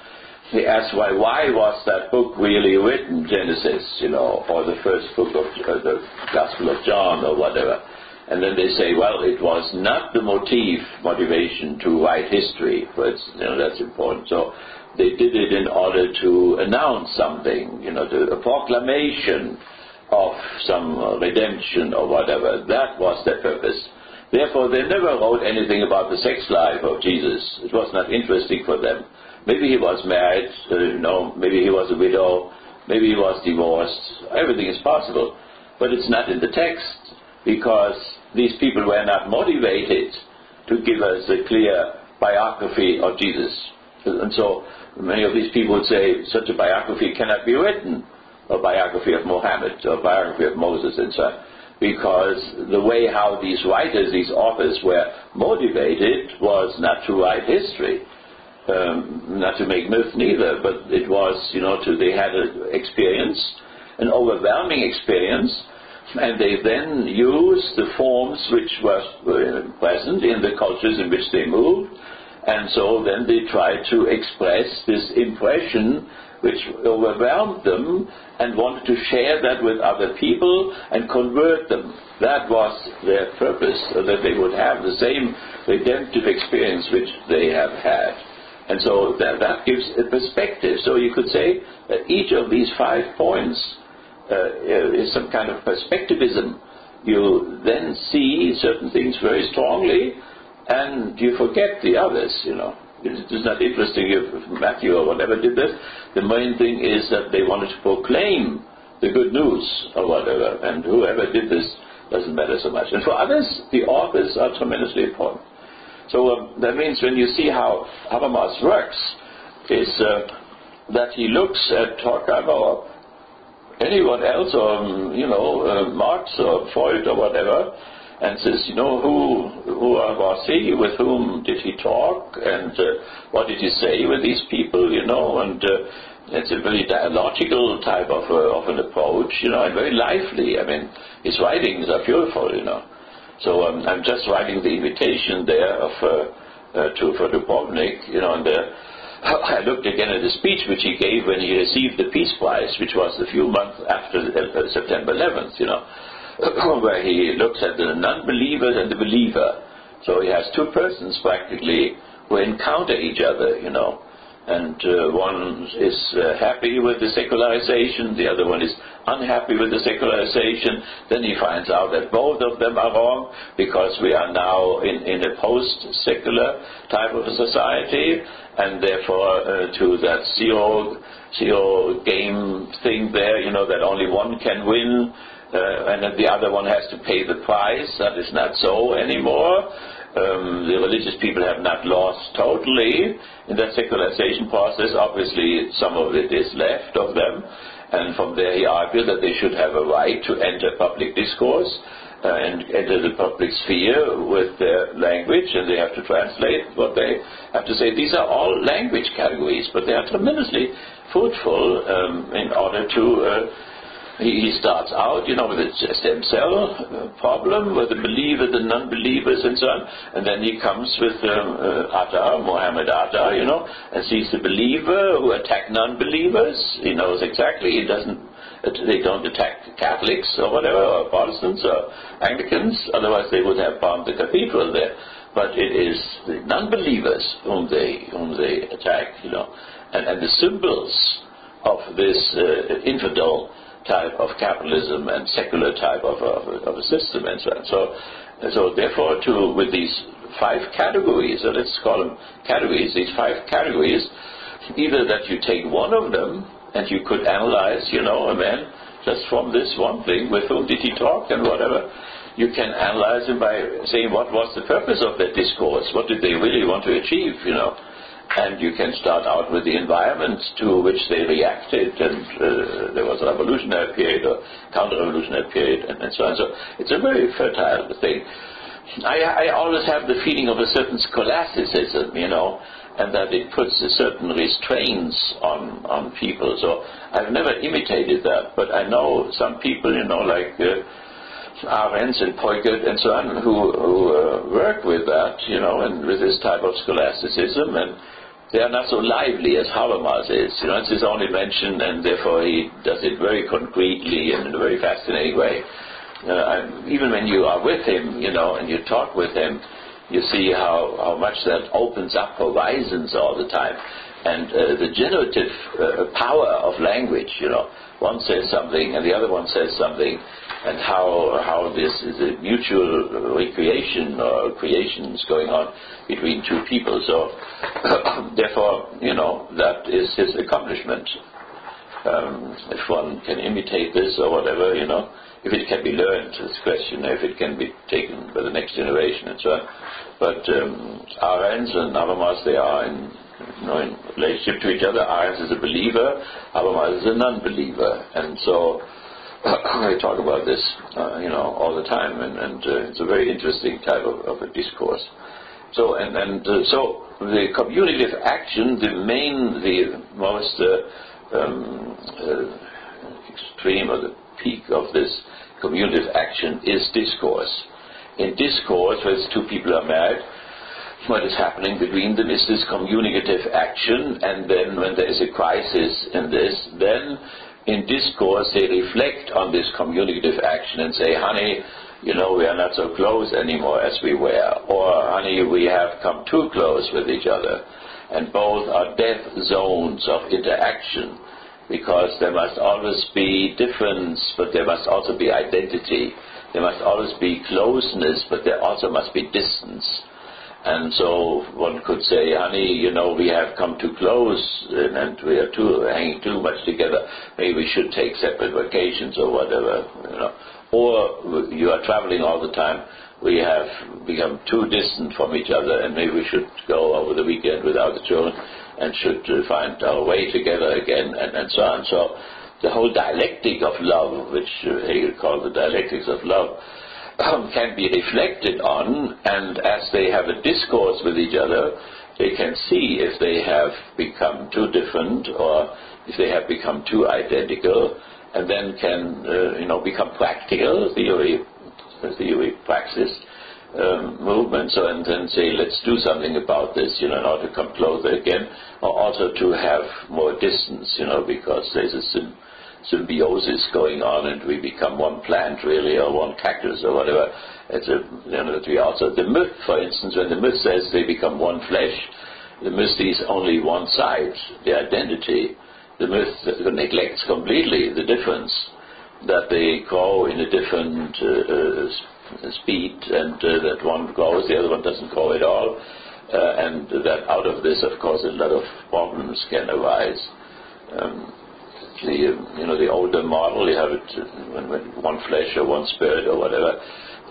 They ask why, why was that book really written, Genesis, you know, or the first book of uh, the Gospel of John or whatever. And then they say, well, it was not the motive, motivation to write history, but you know, that's important. So they did it in order to announce something, you know, a proclamation of some uh, redemption or whatever. That was their purpose. Therefore, they never wrote anything about the sex life of Jesus. It was not interesting for them. Maybe he was married, uh, know, maybe he was a widow, maybe he was divorced. Everything is possible. But it's not in the text because these people were not motivated to give us a clear biography of Jesus. And so many of these people would say such a biography cannot be written, a biography of Mohammed, a biography of Moses, and so on, because the way how these writers, these authors were motivated was not to write history. Um, not to make myth neither, but it was, you know, to, they had an experience, an overwhelming experience, and they then used the forms which were present in the cultures in which they moved, and so then they tried to express this impression which overwhelmed them and wanted to share that with other people and convert them. That was their purpose, so that they would have the same redemptive experience which they have had. And so that, that gives a perspective. So you could say that each of these five points uh, is some kind of perspectivism. You then see certain things very strongly, and you forget the others. You know, it is not interesting if Matthew or whatever did this. The main thing is that they wanted to proclaim the good news or whatever, and whoever did this doesn't matter so much. And for others, the authors are tremendously important. So um, that means when you see how Habermas works, is uh, that he looks at Horkheimer or anyone else, or um, you know, uh, Marx or Freud or whatever, and says, you know, who who was he? With whom did he talk? And uh, what did he say with these people? You know, and uh, it's a very dialogical type of uh, of an approach, you know, and very lively. I mean, his writings are beautiful, you know. So um, I'm just writing the invitation there of uh, uh, to for Dubrovnik, you know, and. Uh, I looked again at the speech which he gave when he received the Peace Prize, which was a few months after uh, September 11th, you know, where he looks at the non-believer and the believer. So he has two persons practically who encounter each other, you know. And uh, one is uh, happy with the secularization, the other one is unhappy with the secularization. Then he finds out that both of them are wrong because we are now in, in a post-secular type of a society, and therefore uh, to that zero, zero game thing there, you know, that only one can win. Uh, and the other one has to pay the price. That is not so anymore. um, the religious people have not lost totally in that secularization process. Obviously, some of it is left of them, and from there he argued that they should have a right to enter public discourse uh, and enter the public sphere with their language, and they have to translate what they have to say. These are all language categories, but they are tremendously fruitful um, in order to. Uh, he, starts out, you know, with a stem cell uh, problem with the believers and non-believers and so on, and then he comes with um, uh, Atta, Muhammad Atta, you know, and sees the believer who attack non-believers. He knows exactly. He doesn't. They don't attack Catholics or whatever, or Protestants or Anglicans. Otherwise, they would have bombed the cathedral there. But it is the non-believers whom they whom they attack, you know, and, and the symbols of this uh, infidel type of capitalism and secular type of, of, of a system and so on. So, so therefore, to, with these five categories, or let's call them categories, these five categories, either that you take one of them and you could analyze, you know, a man just from this one thing, with whom did he talk and whatever, you can analyze him by saying what was the purpose of that discourse, what did they really want to achieve, you know and you can start out with the environment to which they reacted, and uh, there was a revolutionary period or counter-revolutionary period, and, and, so on. So it's a very fertile thing. I, I always have the feeling of a certain scholasticism, you know, and that it puts a certain restraints on on people. So I've never imitated that, but I know some people, you know, like. Uh, Arens and Peukert and so on, who, who uh, work with that, you know, and with this type of scholasticism, and they are not so lively as Habermas is. You know, it's his only mention, and therefore he does it very concretely and in a very fascinating way. Uh, even when you are with him, you know, and you talk with him, you see how, how much that opens up horizons all the time. And uh, the generative uh, power of language, you know, one says something and the other one says something, and how how this is a mutual recreation or creations going on between two people. So, therefore, you know, that is his accomplishment. Um, if one can imitate this or whatever, you know, if it can be learned, a question if it can be taken by the next generation and so on. But um, Arens and Habermas, they are in, you know, in relationship to each other. Arens is a believer, Habermas is a non-believer, and so I talk about this, uh, you know, all the time, and, and uh, it's a very interesting type of, of a discourse. So, and, and uh, so the communicative action, the main, the most uh, um, uh, extreme or the peak of this communicative action is discourse. In discourse, where two people are married, what is happening between them is this communicative action, and then when there is a crisis in this, then in discourse they reflect on this communicative action and say, honey, you know, we are not so close anymore as we were, or honey, we have come too close with each other. And both are death zones of interaction because there must always be difference, but there must also be identity. There must always be closeness, but there also must be distance. And so one could say, honey, you know, we have come too close and, and we are too hanging too much together. Maybe we should take separate vacations or whatever, you know. Or you are traveling all the time. We have become too distant from each other, and maybe we should go over the weekend without the children and should uh, find our way together again, and, and so on. So the whole dialectic of love, which uh, Hegel called the dialectics of love, can be reflected on, and as they have a discourse with each other, they can see if they have become too different or if they have become too identical, and then can uh, you know become practical theory, theory praxis um, movements, and then say let's do something about this, you know, in order to come closer again, or also to have more distance, you know, because there's a symbiosis going on and we become one plant really or one cactus or whatever. It's a, you know, that we also, the myth for instance, when the myth says they become one flesh, the myth is only one side, the identity. The myth neglects completely the difference that they grow in a different uh, uh, speed and uh, that one grows, the other one doesn't grow at all. Uh, and that out of this, of course, a lot of problems can arise. Um, the you know the older model. You have it one flesh or one spirit or whatever.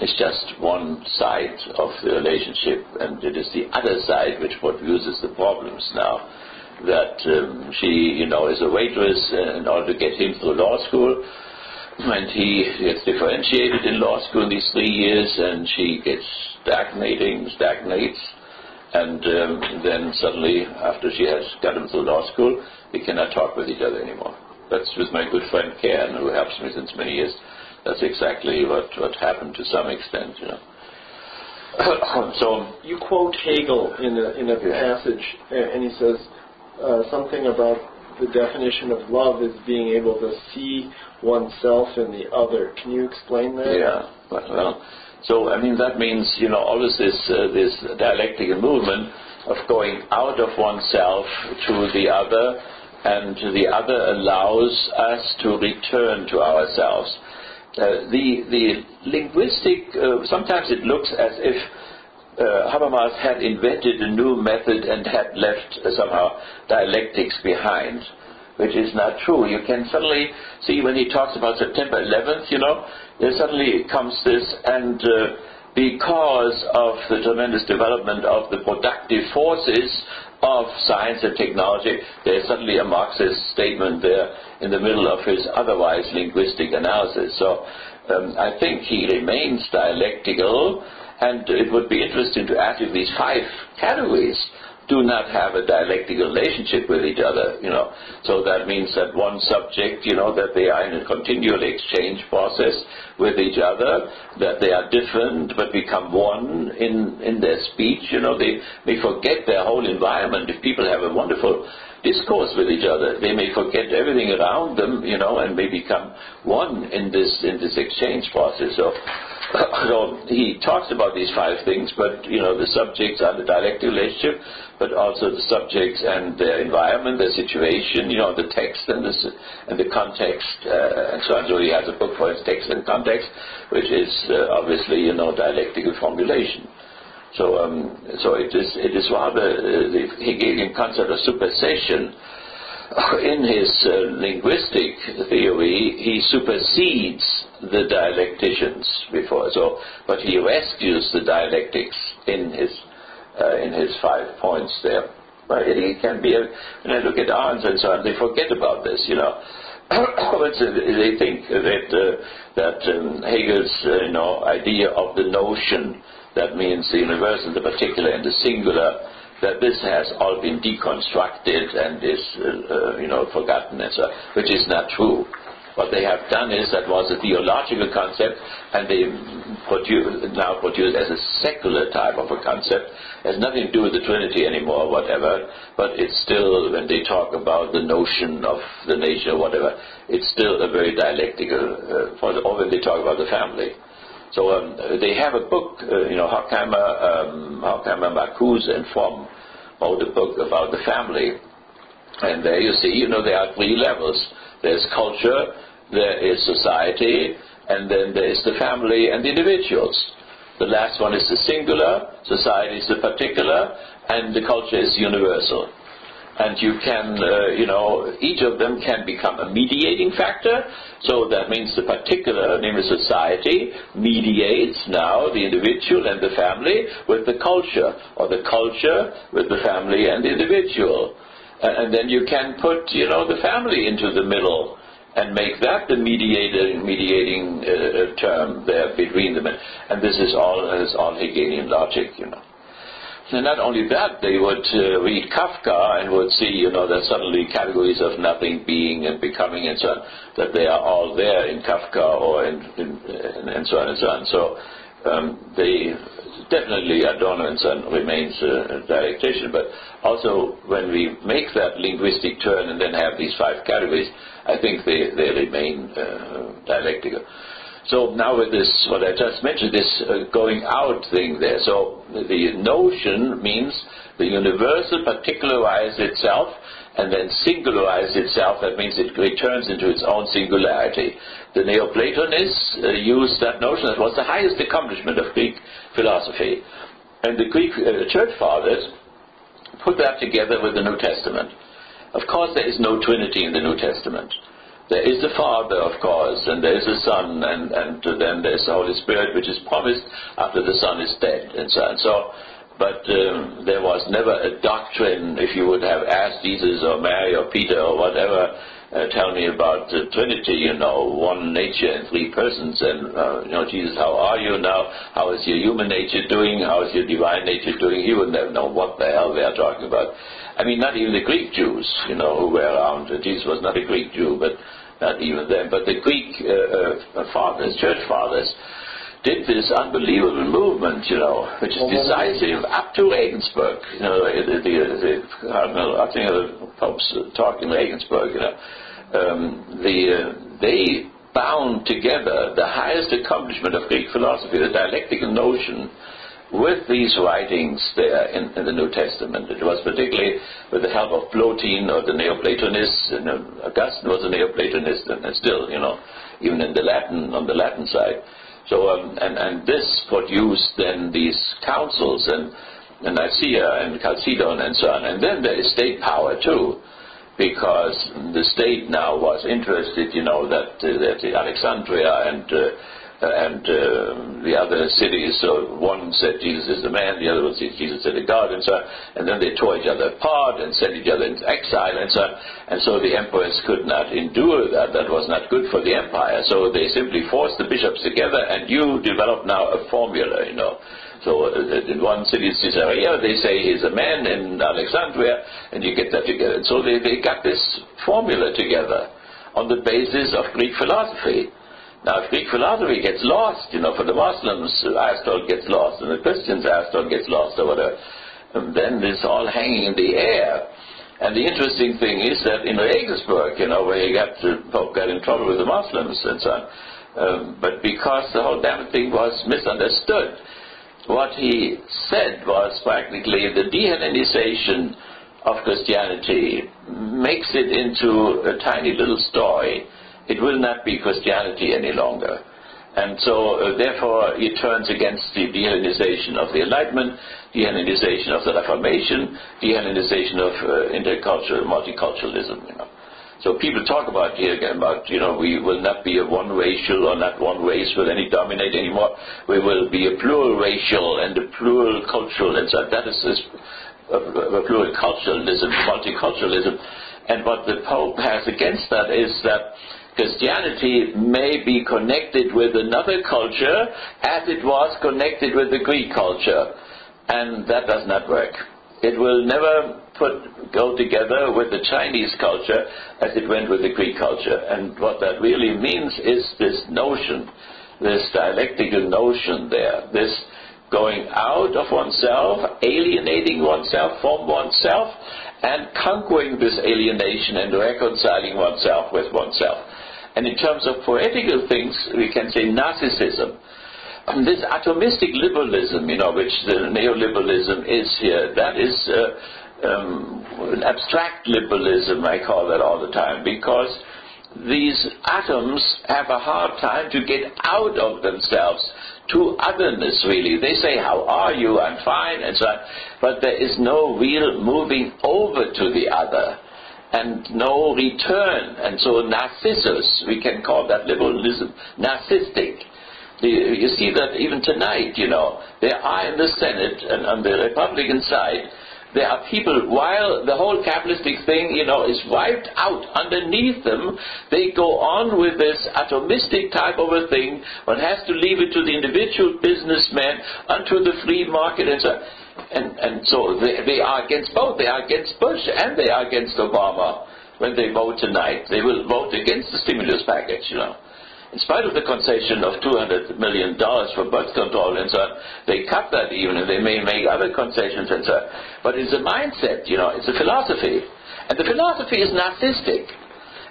It's just one side of the relationship, and it is the other side which produces the problems now. That um, she, you know, is a waitress in order to get him through law school, and he gets differentiated in law school in these three years, and she gets stagnating, stagnates, and um, then suddenly, after she has got him through law school, we cannot talk with each other anymore. That's with my good friend Ken, who helps me since many years. That's exactly what, what happened to some extent, you know. so You quote Hegel in a, in a Yeah. passage, and he says uh, something about the definition of love is being able to see oneself in the other. Can you explain that? Yeah. Well, so I mean that means you know always this uh, this dialectical movement of going out of oneself to the other, and the other allows us to return to ourselves. Uh, the the linguistic uh, sometimes it looks as if uh, Habermas had invented a new method and had left somehow dialectics behind, which is not true. You can suddenly see when he talks about September 11th, you know, there suddenly comes this, and uh, because of the tremendous development of the productive forces of science and technology, there's suddenly a Marxist statement there in the middle of his otherwise linguistic analysis. So um, I think he remains dialectical, and it would be interesting to ask if these five categories do not have a dialectical relationship with each other, you know. So that means that one subject, you know, that they are in a continual exchange process with each other, that they are different but become one in, in their speech, you know, they they forget their whole environment. If people have a wonderful discourse with each other, they may forget everything around them, you know, and may become one in this in this exchange process. So so he talks about these five things, but you know the subjects are the dialectic relationship, but also the subjects and their environment, their situation, you know the text and the and the context, uh, and so on. So he has a book for his text and context, which is uh, obviously you know dialectical formulation. So um, so it is it is rather uh, the Hegelian concept of supersession in his uh, linguistic theory, he supersedes the dialecticians before. So, but he rescues the dialectics in his uh, in his five points there. But it, can be. A, when I look at Arens and so on, they forget about this. You know, they think that uh, that um, Hegel's uh, you know idea of the notion that means the universal, the particular, and the singular that this has all been deconstructed and is, uh, uh, you know, forgotten, and so, which is not true. What they have done is that was a theological concept, and they produce, now produce as a secular type of a concept. It has nothing to do with the Trinity anymore, whatever. But it's still, when they talk about the notion of the nature, whatever, it's still a very dialectical. Uh, or when they talk about the family. So um, they have a book, uh, you know, Horkheimer, um, Horkheimer, Marcuse, and Fromm wrote a book about the family. And there you see, you know, there are three levels. There's culture, there is society, and then there is the family and the individuals. The last one is the singular, society is the particular, and the culture is universal and you can, uh, you know, each of them can become a mediating factor. So that means the particular, namely society, mediates now the individual and the family with the culture, or the culture with the family and the individual. And then you can put, you know, the family into the middle and make that the mediating, mediating uh, term there between them. And this is all, is all Hegelian logic, you know. And not only that, they would uh, read Kafka and would see, you know, that suddenly categories of nothing, being, and becoming, and so on, that they are all there in Kafka or in, in, in and so on and so on. So um, they definitely Adorno and so on remains a dialectician, but also when we make that linguistic turn and then have these five categories, I think they, they remain uh, dialectical. So now with this, what I just mentioned, this uh, going out thing there. So the notion means the universal particularizes itself and then singularizes itself. That means it returns into its own singularity. The Neoplatonists uh, used that notion. That was the highest accomplishment of Greek philosophy. And the Greek uh, church fathers put that together with the New Testament. Of course, there is no Trinity in the New Testament. There is the Father, of course, and there is the Son, and, and then there's the Holy Spirit, which is promised after the Son is dead, and so on. So, but um, there was never a doctrine, if you would have asked Jesus or Mary or Peter or whatever, uh, tell me about the Trinity, you know, one nature and three persons, and, uh, you know, Jesus, how are you now? How is your human nature doing? How is your divine nature doing? He would never know what the hell they are talking about. I mean, not even the Greek Jews, you know, who were around. Jesus was not a Greek Jew, but not even them. But the Greek uh, uh, fathers, church fathers, did this unbelievable movement, you know, which is decisive up to Regensburg. You know, the, the, the, I think the Pope's talk in Regensburg, you know. Um, the, uh, they bound together the highest accomplishment of Greek philosophy, the dialectical notion, with these writings there in, in, the New Testament. It was particularly with the help of Plotin or the Neoplatonists, and uh, Augustine was a Neoplatonist, and, and, still, you know, even in the Latin, on the Latin side. So, um, and, and this produced then these councils and, and Nicaea and Chalcedon and so on. And then there is state power too, because the state now was interested, you know, that, uh, that Alexandria and uh, and uh, the other cities. So one said Jesus is the man, the other one said Jesus is the God, and so. And then they tore each other apart and sent each other into exile, and so. And so the emperors could not endure that. That was not good for the empire. So they simply forced the bishops together, and you develop now a formula, you know. So uh, in one city, Caesarea, they say he's a man in Alexandria, and you get that together. And so they, they got this formula together on the basis of Greek philosophy. Now, if Greek philosophy gets lost, you know, for the Muslims, Aristotle gets lost, and the Christians, Aristotle gets lost, or whatever, then it's all hanging in the air. And the interesting thing is that in Regensburg, you know, where he got to, Pope got in trouble with the Muslims and so on, um, but because the whole damn thing was misunderstood, what he said was practically the dehellenization of Christianity makes it into a tiny little story it will not be Christianity any longer. And so, uh, therefore, it turns against the dehellenization of the Enlightenment, dehellenization of the Reformation, dehellenization of uh, intercultural multiculturalism. You know. So people talk about here again about you know we will not be a one racial or not one race will any dominate anymore. We will be a plural racial and a plural cultural, and so that is this uh, a plural culturalism, multiculturalism. And what the Pope has against that is that Christianity may be connected with another culture as it was connected with the Greek culture. And that does not work. It will never put, go together with the Chinese culture as it went with the Greek culture. And what that really means is this notion, this dialectical notion there, this going out of oneself, alienating oneself from oneself, and conquering this alienation and reconciling oneself with oneself. And in terms of poetical things, we can say narcissism. Um, this atomistic liberalism, you know, which the neoliberalism is here, that is uh, um, abstract liberalism, I call that all the time, because these atoms have a hard time to get out of themselves to otherness, really. They say, How are you? I'm fine, and so on. But there is no real moving over to the other and no return. And so Narcissus, we can call that liberalism, narcissistic. You see that even tonight, you know, there are in the Senate and on the Republican side, there are people, while the whole capitalistic thing, you know, is wiped out underneath them, they go on with this atomistic type of a thing, one has to leave it to the individual businessman, unto the free market, and so and, and so they, they are against both. They are against Bush and they are against Obama when they vote tonight. They will vote against the stimulus package, you know. In spite of the concession of $200 million for birth control and so on, they cut that even, and they may make other concessions and so on. But it's a mindset, you know, it's a philosophy. And the philosophy is narcissistic.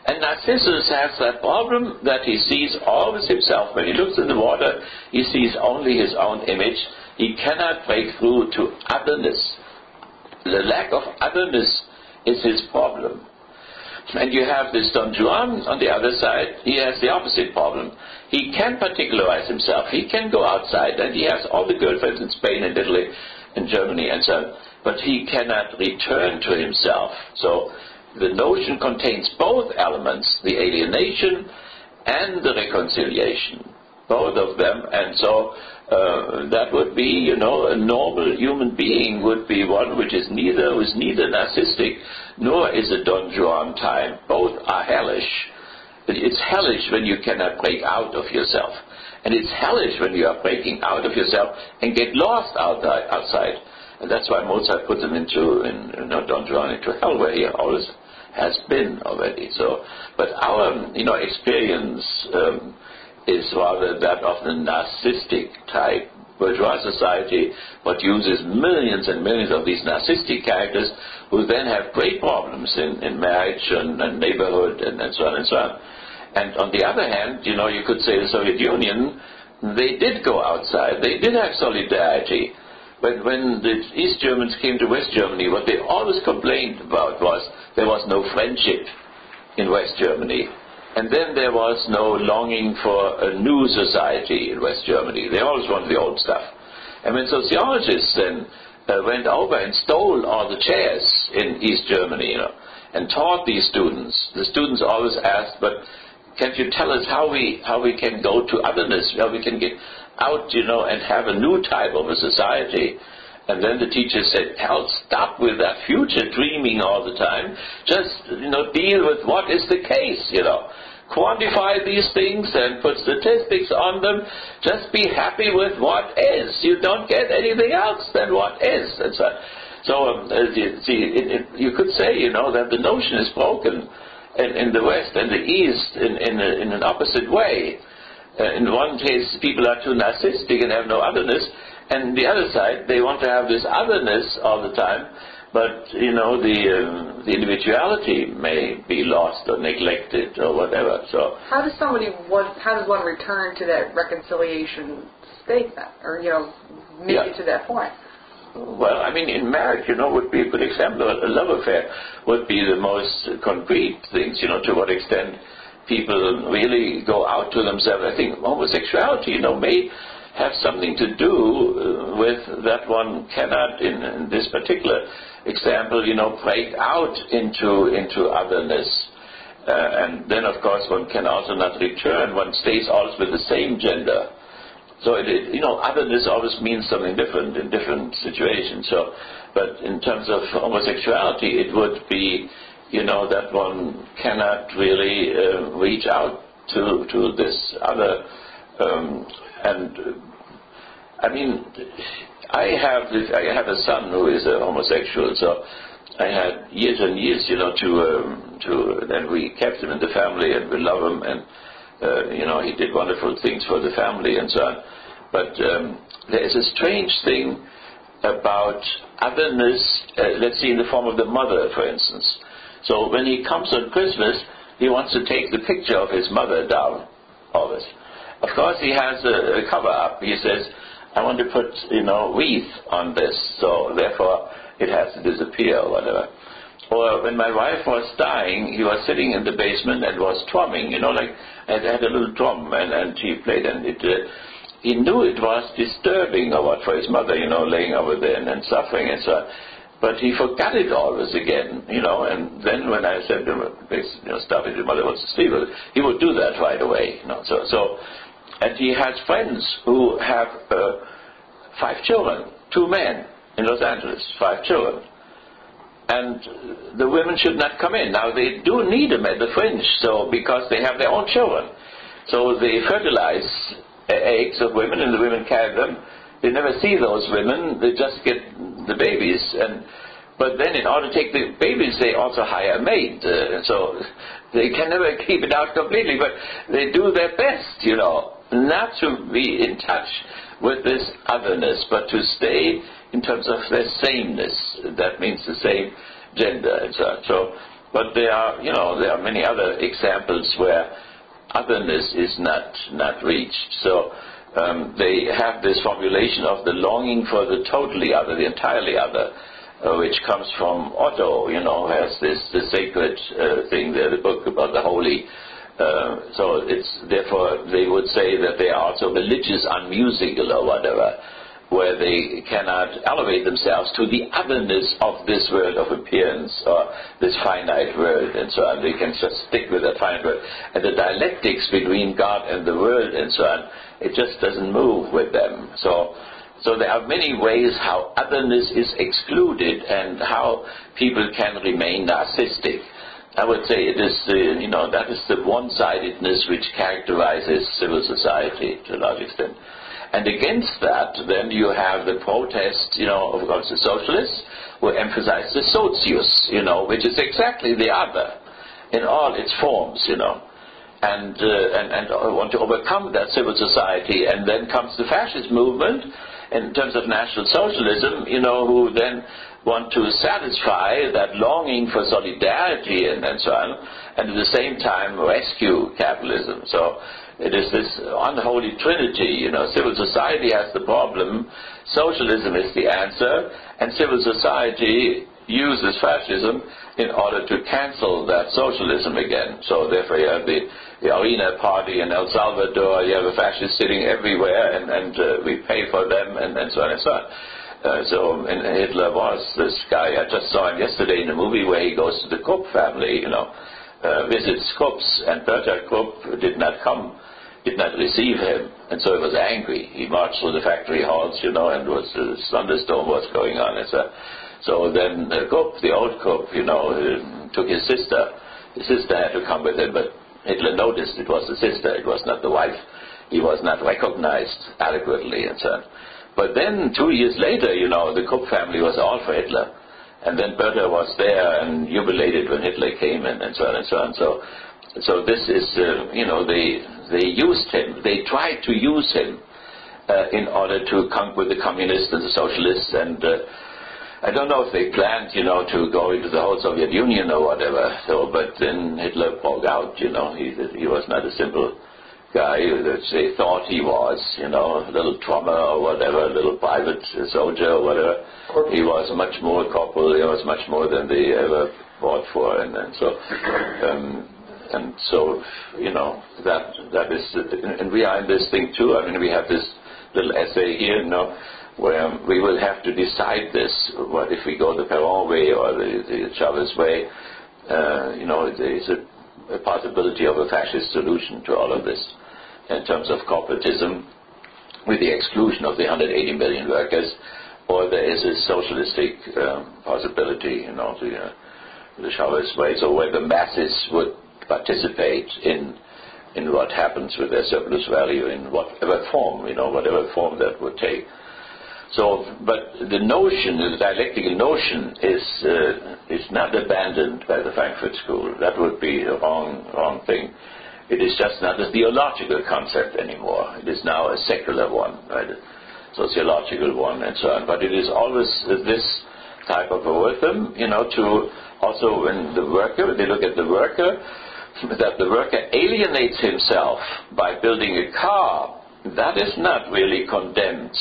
And Narcissus has that problem that he sees always himself. When he looks in the water, he sees only his own image. He cannot break through to otherness. The lack of otherness is his problem. And you have this Don Juan on the other side. He has the opposite problem. He can particularize himself. He can go outside, and he has all the girlfriends in Spain and Italy and Germany and so on. But he cannot return to himself. So the notion contains both elements, the alienation and the reconciliation, both of them. And so uh, that would be, you know, a normal human being would be one which is neither who is neither narcissistic nor is a Don Juan type. Both are hellish. It's hellish when you cannot break out of yourself. And it's hellish when you are breaking out of yourself and get lost out outside. And that's why Mozart put them into, in, know, Don Juan into hell where he always has been already. So, but our, you know, experience um, is rather that of the narcissistic type bourgeois society, what uses millions and millions of these narcissistic characters who then have great problems in, in marriage and, and neighborhood and, and so on and so on. And on the other hand, you know, you could say the Soviet Union, they did go outside. They did have solidarity. But when the East Germans came to West Germany, what they always complained about was there was no friendship in West Germany. And then there was no longing for a new society in West Germany. They always wanted the old stuff. And when sociologists then uh, went over and stole all the chairs in East Germany, you know, and taught these students, the students always asked, but can't you tell us how we how we can go to otherness, how we can get out, you know, and have a new type of a society? And then the teacher said, "Hell, stop with that future dreaming all the time. Just you know, deal with what is the case, you know." Quantify these things and put statistics on them. Just be happy with what is. You don't get anything else than what is. And so, so um, you, see, it, it, you could say, you know, that the notion is broken in, in the West and the East in, in, a, in an opposite way. Uh, in one case, people are too narcissistic and have no otherness, and the other side, they want to have this otherness all the time, but you know the um, the individuality may be lost or neglected or whatever. So how does somebody want? How does one return to that reconciliation state then, or you know, make Yeah. it to that point? Well, I mean, in marriage, you know, would be a good example. A love affair would be the most concrete things, you know, to what extent people really go out to themselves. I think homosexuality, you know, may have something to do uh, with that one cannot, in, in this particular example, you know, break out into into otherness. Uh, and then, of course, one can also not return. One stays always with the same gender. So it, it, you know, otherness always means something different in different situations. So, but in terms of homosexuality, it would be, you know, that one cannot really uh, reach out to to this other. Um, and uh, I mean, I have this, I have a son who is a homosexual. So I had years and years, you know, to um, to then we kept him in the family and we love him and uh, you know, he did wonderful things for the family and so on. But um, there is a strange thing about otherness, uh, let's see, in the form of the mother, for instance. So when he comes on Christmas, he wants to take the picture of his mother down, always. Of course, he has a, a cover up. He says, I want to put, you know, wreath on this, so therefore it has to disappear or whatever. Or when my wife was dying, he was sitting in the basement and was drumming, you know, like I had a little drum and, and he played and it, uh, he knew it was disturbing or what for his mother, you know, laying over there and, and suffering and so on. But he forgot it always again, you know, and then when I said to him, you know, stop it, your mother wants to sleep he would do that right away, you know. So, so and he has friends who have uh, five children, two men in Los Angeles, five children and the women should not come in. Now they do need them at the fringe, so because they have their own children, so they fertilize eggs of women, and the women carry them. They never see those women; they just get the babies, and but then in order to take the babies, they also hire a maid, uh, so they can never keep it out completely. But they do their best, you know, not to be in touch with this otherness, but to stay in terms of their sameness. That means the same gender and so but there are, you know, there are many other examples where otherness is not not reached. So um, they have this formulation of the longing for the totally other, the entirely other. Uh, which comes from Otto, you know, has this the sacred uh, thing there, the book about the holy. Uh, so it's therefore they would say that they are also religious, unmusical, or whatever. where they cannot elevate themselves to the otherness of this world of appearance or this finite world and so on. They can just stick with that finite world. And the dialectics between God and the world and so on, it just doesn't move with them. So, so there are many ways how otherness is excluded and how people can remain narcissistic. I would say it is, the, you know, that is the one-sidedness which characterizes civil society to a large extent. And against that, then you have the protest, you know, of course, the socialists who emphasize the socius, you know, which is exactly the other in all its forms, you know. And, uh, and, and want to overcome that civil society. And then comes the fascist movement in terms of National Socialism, you know, who then want to satisfy that longing for solidarity and, and so on, and at the same time rescue capitalism. So it is this unholy trinity, you know. Civil society has the problem, socialism is the answer, and civil society uses fascism in order to cancel that socialism again. So therefore you have the, the Arena Party in El Salvador, you have a fascist sitting everywhere, and, and uh, we pay for them, and, and so on and so on. Uh, so and Hitler was this guy. I just saw him yesterday in a movie where he goes to the Krupp family, you know, uh, visits Krupps, and Bertolt Krupp did not come did not receive him, and so he was angry. He marched through the factory halls, you know, and was a thunderstorm was going on. And so, so then uh, Krupp, the old Krupp, you know, uh, took his sister. His sister had to come with him, but Hitler noticed it was the sister, it was not the wife. He was not recognized adequately, and so on. But then, two years later, you know, the Krupp family was all for Hitler. And then Bertha was there and jubilated when Hitler came in, and so on and so on. So, so this is, uh, you know, they they used him. They tried to use him uh, in order to conquer the communists and the socialists. And uh, I don't know if they planned, you know, to go into the whole Soviet Union or whatever. So, but then Hitler broke out. You know, he he was not a simple guy that they thought he was, you know, a little drummer or whatever, a little private soldier or whatever. Corporal. He was much more corporal. He was much more than they ever fought for, and, and so. Um, and so, you know, that that is, and we are in this thing too. I mean, we have this little essay here, you know, where we will have to decide this. What if we go the Peron way or the, the Chavez way? Uh, you know, there is a, a possibility of a fascist solution to all of this in terms of corporatism, with the exclusion of the 180 million workers, or there is a socialistic um, possibility, you know, the, uh, the Chavez way, so where the masses would participate in in what happens with their surplus value in whatever form, you know, whatever form that would take. So, but the notion, the dialectical notion, is uh, is not abandoned by the Frankfurt School. That would be a wrong wrong thing. It is just not a theological concept anymore. It is now a secular one, right? A sociological one, and so on. But it is always this type of a rhythm, you know, to also when the worker, they look at the worker, that the worker alienates himself by building a car, that is not really condemned.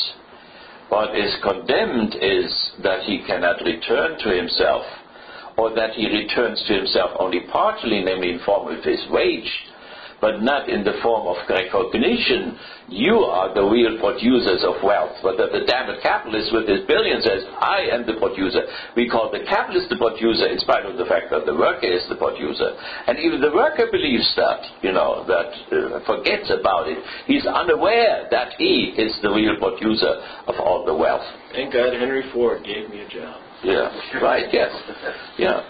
What is condemned is that he cannot return to himself, or that he returns to himself only partially, namely in form of his wage, but not in the form of recognition. You are the real producers of wealth. But that the damned capitalist with his billions says, I am the producer. We call the capitalist the producer in spite of the fact that the worker is the producer. And even the worker believes that, you know, that uh, forgets about it. He's unaware that he is the real producer of all the wealth. Thank God Henry Ford gave me a job. Yeah, right, yes. Yeah.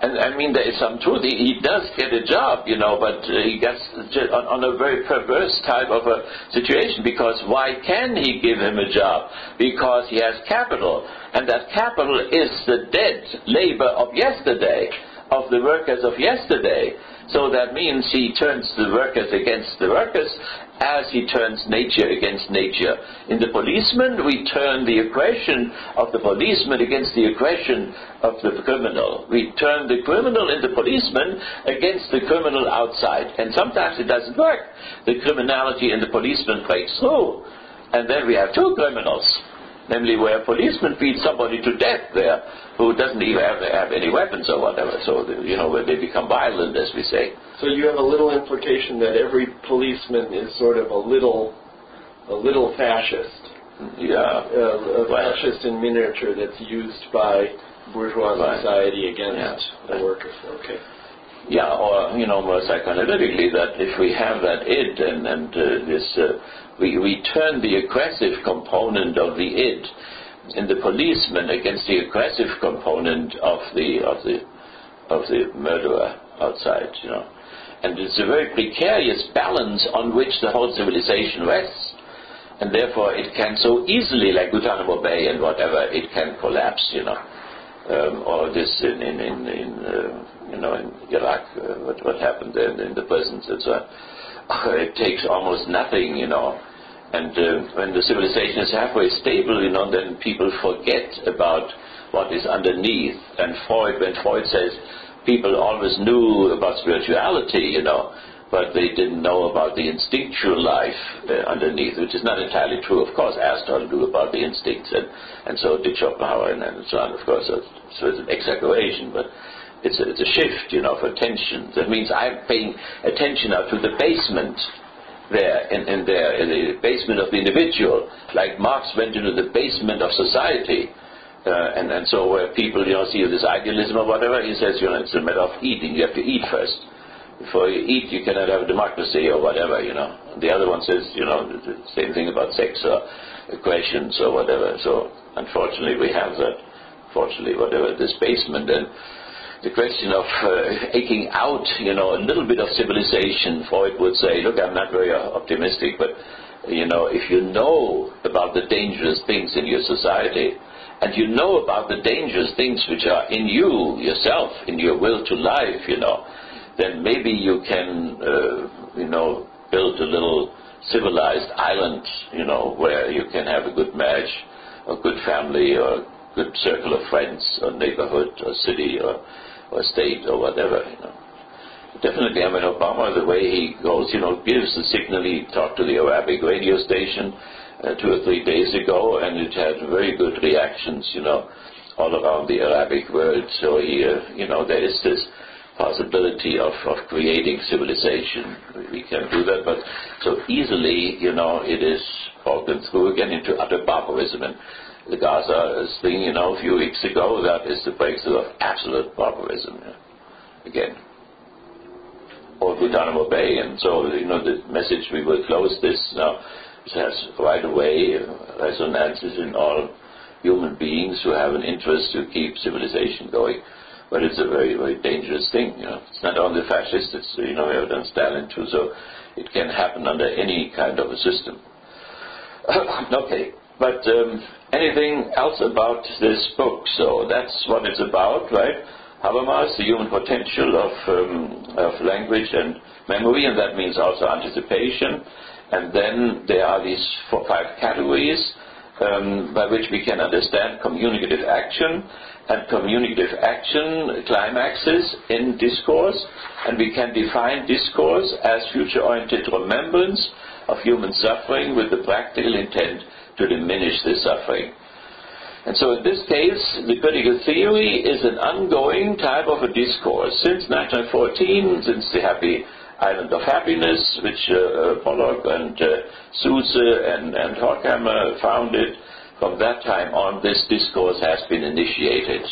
And I mean, there is some truth. He, he does get a job, you know, but uh, he gets on, on a very perverse type of a situation because why can he give him a job? Because he has capital, and that capital is the dead labor of yesterday, of the workers of yesterday. So that means he turns the workers against the workers as he turns nature against nature. In the policeman, we turn the aggression of the policeman against the aggression of the criminal. We turn the criminal in the policeman against the criminal outside. And sometimes it doesn't work. The criminality in the policeman breaks through. And then we have two criminals namely where a policeman beats somebody to death there who doesn't even have, have any weapons or whatever. So, you know, they become violent, as we say. So you have a little implication that every policeman is sort of a little, a little fascist. Yeah. uh, a Well- fascist in miniature that's used by bourgeois Right. society against Yeah. the workers. Okay. Yeah, or you know, more psychoanalytically, that if we have that id and and uh, this, uh, we we turn the aggressive component of the id in the policeman against the aggressive component of the of the of the murderer outside, you know, and it's a very precarious balance on which the whole civilization rests, and therefore it can so easily, like Guantanamo Bay and whatever, it can collapse, you know um, or this in in in, in uh, you know in Iraq, uh, what what happened there in, in the prisons on. it takes almost nothing, you know. And uh, when the civilization is halfway stable, you know, then people forget about what is underneath. And Freud, when Freud says people always knew about spirituality, you know, but they didn't know about the instinctual life uh, underneath, which is not entirely true. Of course, Aristotle knew about the instincts, and, and so did Schopenhauer, and, and so on. Of course, so, it's an exaggeration, but it's a, it's a shift, you know, of attention. That means I'm paying attention now to the basement there, in, in there, in the basement of the individual, like Marx went into the basement of society. Uh, and, and so where people, you know, see this idealism or whatever, he says, you know, it's a matter of eating. You have to eat first before you eat, you cannot have democracy or whatever, you know. The other one says, you know, the same thing about sex or aggressions or whatever. So unfortunately, we have that. Fortunately, whatever this basement and the question of uh, aching out, you know, a little bit of civilization. Freud would say, look, I'm not very optimistic, but you know, if you know about the dangerous things in your society, and you know about the dangerous things which are in you yourself, in your will to life, you know, then maybe you can, uh, you know, build a little civilized island, you know, where you can have a good marriage, a good family, or a good circle of friends, or neighborhood, or city, or, or state, or whatever, you know. Definitely, I mean, Obama, the way he goes, you know, gives the signal. He talked to the Arabic radio station uh, two or three days ago, and it had very good reactions, you know, all around the Arabic world. So he, uh, you know, there is this possibility of, of creating civilization. We can do that, but so easily, you know, it is broken through again into utter barbarism. And the Gaza thing, you know, a few weeks ago, that is the breakthrough of absolute barbarism. Again. Or Guantanamo Bay, and so, you know, the message we will close this now it has right away resonances in all human beings who have an interest to keep civilization going but it's a very, very dangerous thing. You know, it's not only fascist. It's you know we have done Stalin too, so it can happen under any kind of a system. okay, but um, anything else about this book? So that's what it's about, right? Habermas, the human potential of um, of language and memory, and that means also anticipation. And then there are these four, five categories um, by which we can understand communicative action and communicative action climaxes in discourse, and we can define discourse as future-oriented remembrance of human suffering with the practical intent to diminish this suffering. And so in this case, the critical theory is an ongoing type of a discourse. Since 1914, since the Happy Island of Happiness, which uh, Pollock and uh, Suse and, and Horkheimer founded, from that time on, this discourse has been initiated.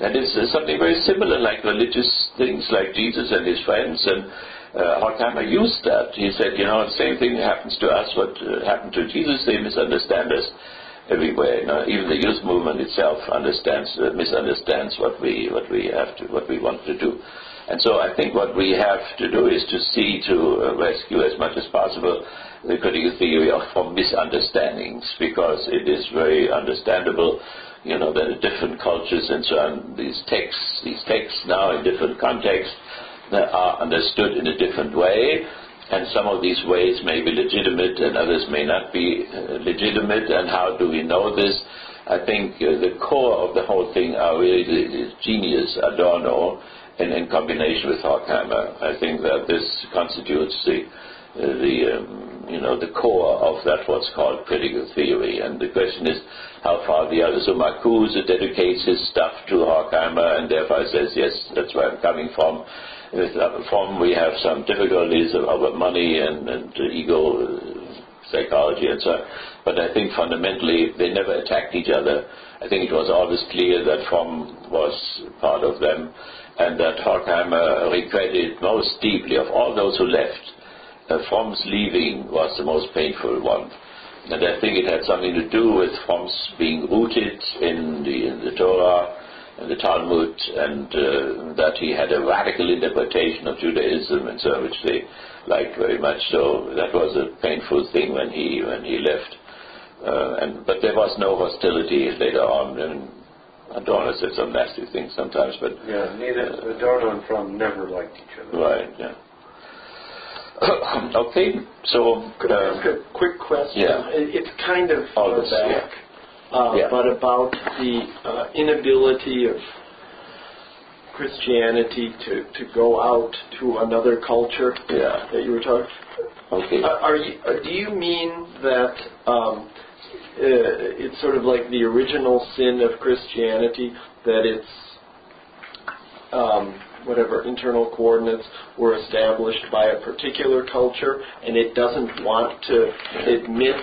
That is uh, something very similar, like religious things, like Jesus and his friends. And uh, Horkheimer used that. He said, you know, the same thing happens to us. What uh, happened to Jesus? They misunderstand us everywhere. You know, even the youth movement itself understands, uh, misunderstands what we what we have to, what we want to do. And so I think what we have to do is to see to uh, rescue as much as possible the critical theory of from misunderstandings because it is very understandable, you know, that in different cultures and so on, these texts, these texts now in different contexts are understood in a different way. And some of these ways may be legitimate and others may not be uh, legitimate. And how do we know this? I think uh, the core of the whole thing are really the genius Adorno and in combination with Horkheimer. I think that this constitutes the uh, the um, you know the core of that what's called critical theory. And the question is how far the other. So Marcuse dedicates his stuff to Horkheimer, and therefore says yes, that's where I'm coming from. With Fromm, we have some difficulties about money and, and ego psychology and so on. But I think fundamentally they never attacked each other. I think it was always clear that Fromm was part of them and that Horkheimer regretted most deeply of all those who left. Uh, Fromm's leaving was the most painful one. And I think it had something to do with Fromm's being rooted in the, in the Torah the Talmud, and uh, that he had a radical interpretation of Judaism, and so which they liked very much. So that was a painful thing when he when he left. Uh, and but there was no hostility later on. And Adorno said some nasty things sometimes, but Yeah, neither Adorno and Fromm never liked each other. right, yeah. okay, so Could I uh, ask a quick question? Yeah. It's kind of All far this, back, uh, Yeah. but about the uh, inability of Christianity to, to go out to another culture yeah, that you were talking. okay. Uh, are you, uh, do you mean that um, uh, it's sort of like the original sin of Christianity that its um, whatever internal coordinates were established by a particular culture, and it doesn't want to admit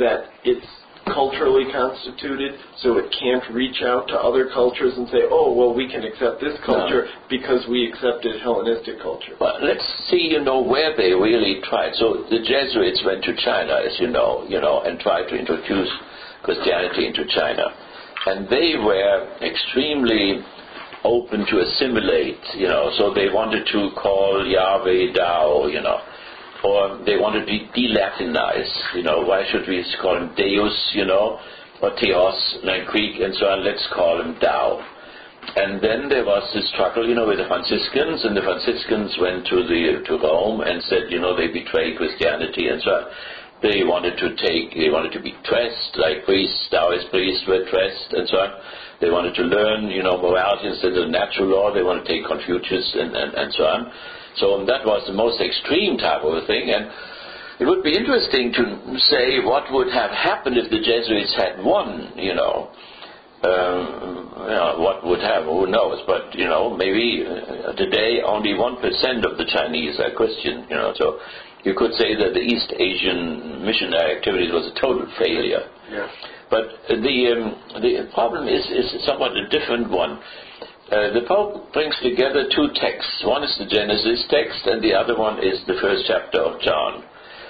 that it's culturally constituted, so it can't reach out to other cultures and say, "Oh, well, we can accept this culture because we accepted Hellenistic culture." But let's see, you know, where they really tried. So the Jesuits went to China, as you know, you know, and tried to introduce Christianity into China, and they were extremely open to assimilate, you know. So they wanted to call Yahweh Tao, you know, or they wanted to be de-Latinize, you know. Why should we call him Deus, you know, or Theos, in Greek and so on? Let's call him Tao. And then there was this struggle, you know, with the Franciscans, and the Franciscans went to the to Rome and said, you know, they betrayed Christianity and so on. They wanted to take, they wanted to be dressed like priests, Taoist priests were dressed and so on. They wanted to learn, you know, morality instead of natural law. They wanted to take Confucius and, and, and so on. So that was the most extreme type of a thing. And it would be interesting to say what would have happened if the Jesuits had won, you know um, you know, what would have, who knows? But, you know, maybe uh, today only 1% of the Chinese are Christian, you know, so you could say that the East Asian missionary activities was a total failure. Yeah. But the, um, the problem is, is somewhat a different one. Uh, the Pope brings together two texts. One is the Genesis text, and the other one is the first chapter of John.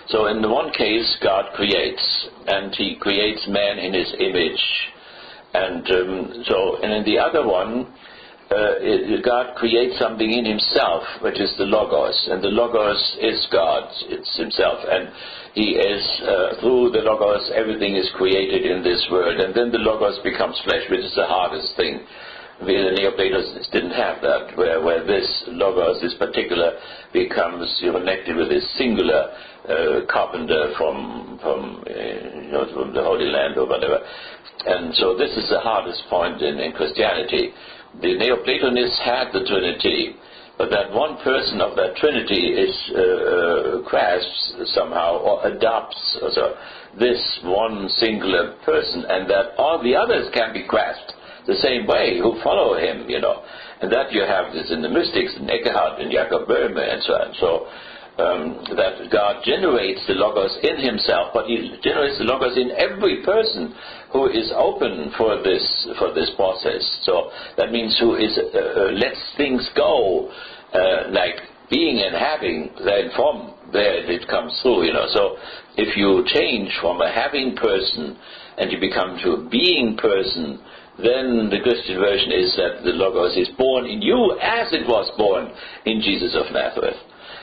So in the one case, God creates, and He creates man in His image. And um, so, and in the other one, uh, it, God creates something in Himself, which is the Logos, and the Logos is God, it's Himself, and He is uh, through the Logos everything is created in this world, and then the Logos becomes flesh, which is the hardest thing. The Neoplatonists didn't have that, where, where this logos, this particular, becomes connected with this singular uh, carpenter from from uh, you know from the Holy Land or whatever. And so this is the hardest point in, in Christianity. The Neoplatonists had the Trinity, but that one person of that Trinity is uh, uh, somehow or adopts so this one singular person, and that all the others can be grasped the same way who follow him, you know. And that you have this in the mystics, in Eckhart and Jakob Böhme and so on. So um, that God generates the logos in himself, but he generates the logos in every person who is open for this for this process. So that means who is uh, uh, lets things go, uh, like being and having, then from there it comes through, you know. So if you change from a having person and you become to a being person, then the Christian version is that the Logos is born in you as it was born in Jesus of Nazareth.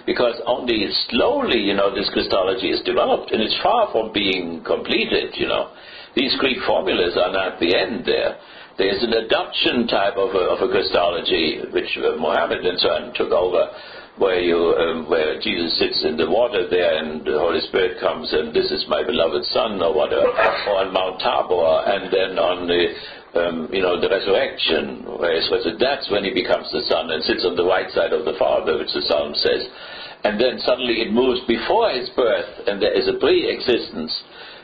Because only slowly, you know, this Christology is developed, and it's far from being completed, you know. These Greek formulas are not the end there. There's an adoption type of a, of a Christology, which uh, Mohammed and so on took over, where you, um, where Jesus sits in the water there, and the Holy Spirit comes, and this is my beloved Son, or whatever, or on Mount Tabor, and then on the um, you know, the resurrection, whereas that's when he becomes the Son and sits on the right side of the Father, which the Psalm says. And then suddenly it moves before his birth, and there is a pre-existence.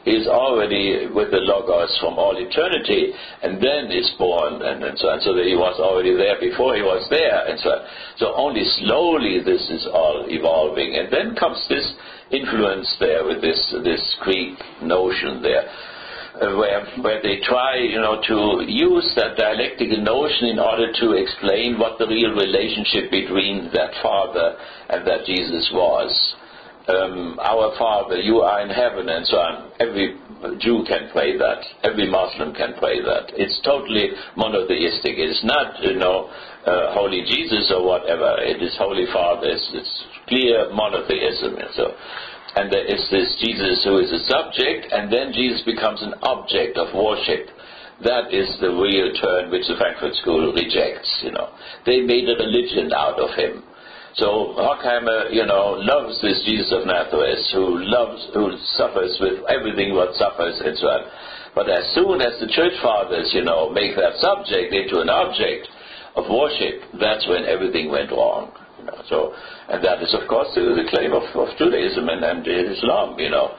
He is already with the Logos from all eternity, and then is born, and, and so on. So that he was already there before he was there, and so on. So only slowly this is all evolving, and then comes this influence there with this this Greek notion there. Where, where they try, you know, to use that dialectical notion in order to explain what the real relationship between that Father and that Jesus was. Um, our Father, you are in heaven, and so on. Every Jew can pray that. Every Muslim can pray that. It's totally monotheistic. It's not, you know, uh, Holy Jesus or whatever. It is Holy Father. It's, it's clear monotheism. And so and there is this Jesus who is a subject, and then Jesus becomes an object of worship. That is the real turn which the Frankfurt School rejects. You know, they made a religion out of him. So Horkheimer, you know, loves this Jesus of Nazareth, who loves, who suffers with everything what suffers and so on. But as soon as the church fathers, you know, make that subject into an object of worship, that's when everything went wrong. So, and that is, of course, the, the claim of, of Judaism and, and Islam. You know,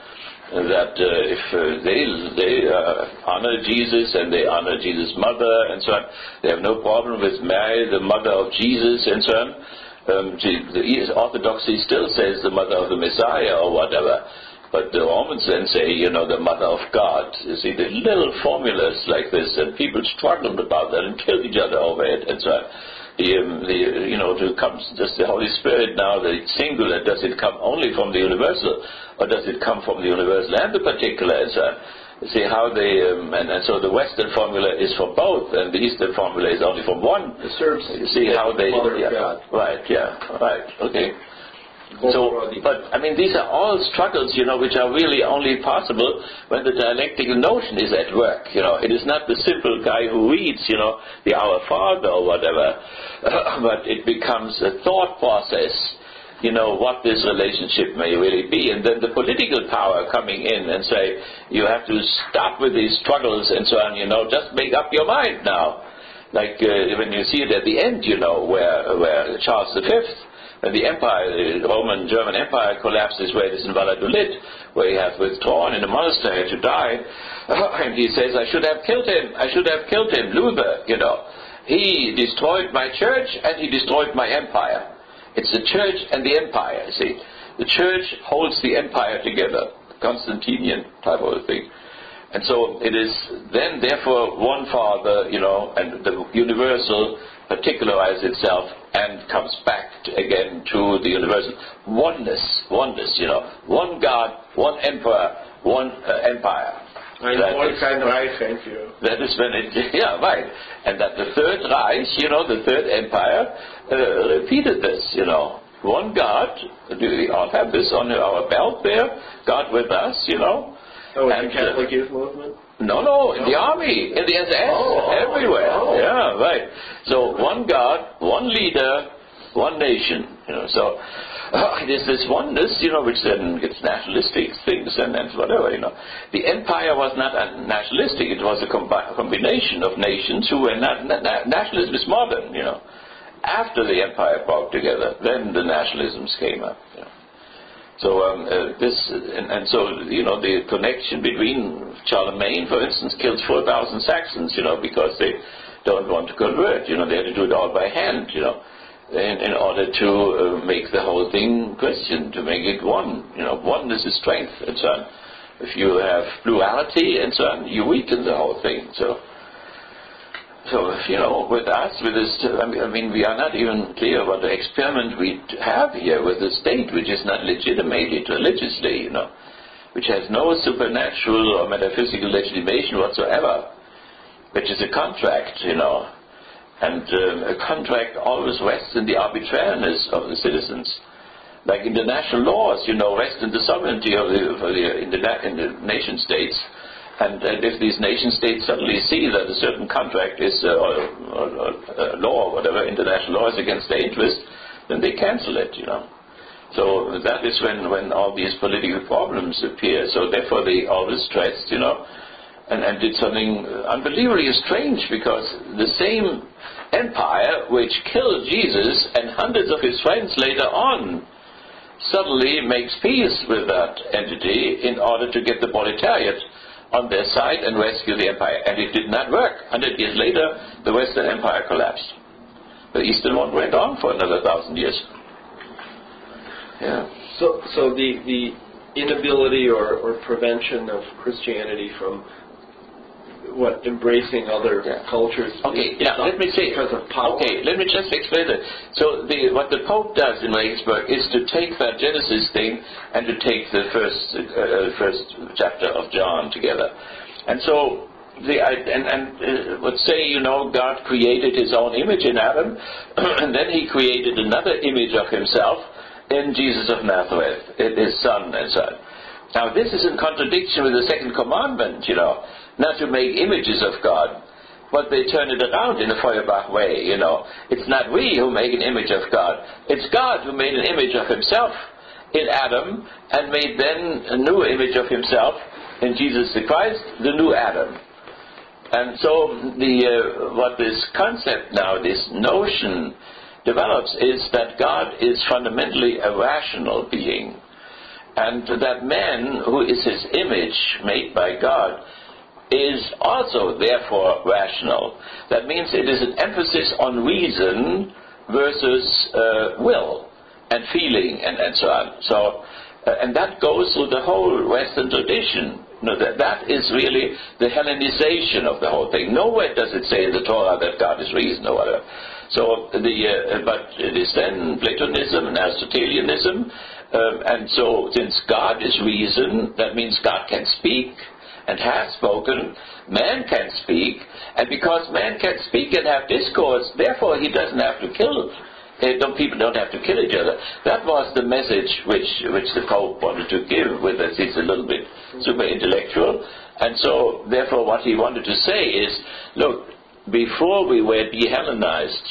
that uh, if uh, they they uh, honor Jesus and they honor Jesus' mother and so on, they have no problem with Mary, the mother of Jesus, and so on. Um, the Orthodoxy still says the mother of the Messiah or whatever. But the Romans then say, you know, the mother of God. You see, the little formulas like this, and people struggled about that and killed each other over it, and so on the, um, the you know, to come, does the Holy Spirit now, the singular, does it come only from the universal, or does it come from the universal and the particular? And so, see how they, um, and, and so the Western formula is for both, and the Eastern formula is only from one. It serves. See how they, yeah, right, yeah, right, okay. So, but I mean, these are all struggles, you know, which are really only possible when the dialectical notion is at work. You know, it is not the simple guy who reads, you know, the Our Father or whatever, but it becomes a thought process. You know what this relationship may really be, and then the political power coming in and say you have to stop with these struggles and so on. You know, just make up your mind now. Like uh, when you see it at the end, you know, where where Charles V the empire, the Roman German Empire collapses, where it is in Valladolid, where he has withdrawn in a monastery to die, and he says, I should have killed him, I should have killed him, Luther, you know. He destroyed my church and he destroyed my empire. It's the church and the empire, see. The church holds the empire together, Constantinian type of thing. And so it is then, therefore, one Father, you know, and the universal particularizes itself and comes back to, again to the universal oneness, oneness, you know, one God, one emperor, one uh, empire. That one kind Reich, thank you. That is when it, yeah, right. And that the Third Reich, you know, the Third Empire, uh, repeated this, you know. One God, do we all have this on our belt there? God with us, you know. Oh, And, the Catholic Youth Movement? No, no, in the army, in the SS, Oh, everywhere. oh. Yeah, right. So one God, one leader, one nation. You know, so uh, is this oneness, you know, which then gets nationalistic things and, and whatever. You know, the empire was not a nationalistic; it was a combi- combination of nations who were not. Na- nationalism is modern, you know. After the empire broke together, then the nationalisms came up. You know. So um, uh, this, and, and so you know, the connection between Charlemagne, for instance, kills four thousand Saxons, you know, because they don't want to convert. You know, they had to do it all by hand, you know, in, in order to uh, make the whole thing Christian, to make it one. You know, oneness is strength, and so on. If you have plurality and so on, you weaken the whole thing. So. So, you know, with us, with this, I mean- we are not even clear what the experiment we have here with the state, which is not legitimated religiously, you know, which has no supernatural or metaphysical legitimation whatsoever, which is a contract, you know, and um, a contract always rests in the arbitrariness of the citizens. Like international laws, you know, rest in the sovereignty of the, of the, in, the, in the nation states. And, and if these nation states suddenly see that a certain contract is, uh, uh, law or whatever, international law is against their interest, then they cancel it, you know. So that is when, when all these political problems appear. So therefore they always stressed, you know, and, and did something unbelievably strange because the same empire which killed Jesus and hundreds of his friends later on suddenly makes peace with that entity in order to get the proletariat on their side and rescue the empire. And it did not work. Hundred years later, the Western Empire collapsed. The Eastern one went on for another thousand years. Yeah. So, so the, the inability or, or prevention of Christianity from what embracing other Yeah. cultures. Okay, now let me say. because of power. Okay, let me just explain that. So the, what the Pope does in Regensburg is to take that Genesis thing and to take the first uh, first chapter of John together, and so the and and uh, would say you know God created His own image in Adam, and then He created another image of Himself in Jesus of Nazareth, His Son and so on. Now this is in contradiction with the second commandment, you know, not to make images of God. But they turn it around in a Feuerbach way, you know. It's not we who make an image of God. It's God who made an image of himself in Adam and made then a new image of himself in Jesus the Christ, the new Adam. And so the uh, what this concept now, this notion develops is that God is fundamentally a rational being. And that man, who is his image made by God, is also therefore rational. That means it is an emphasis on reason versus uh, will and feeling and, and so on. So, uh, and that goes through the whole Western tradition. That, that is really the Hellenization of the whole thing. Nowhere does it say in the Torah that God is reason or whatever. So the uh, but it is then Platonism and Aristotelianism, um, and so since God is reason, that means God can speak and has spoken. Man can speak, and because man can speak and have discourse, therefore he doesn't have to kill. eh, Don't, people don't have to kill each other. That was the message which which the Pope wanted to give with us. He's a little bit super intellectual, and so therefore what he wanted to say is, look, before we were de-Hellenized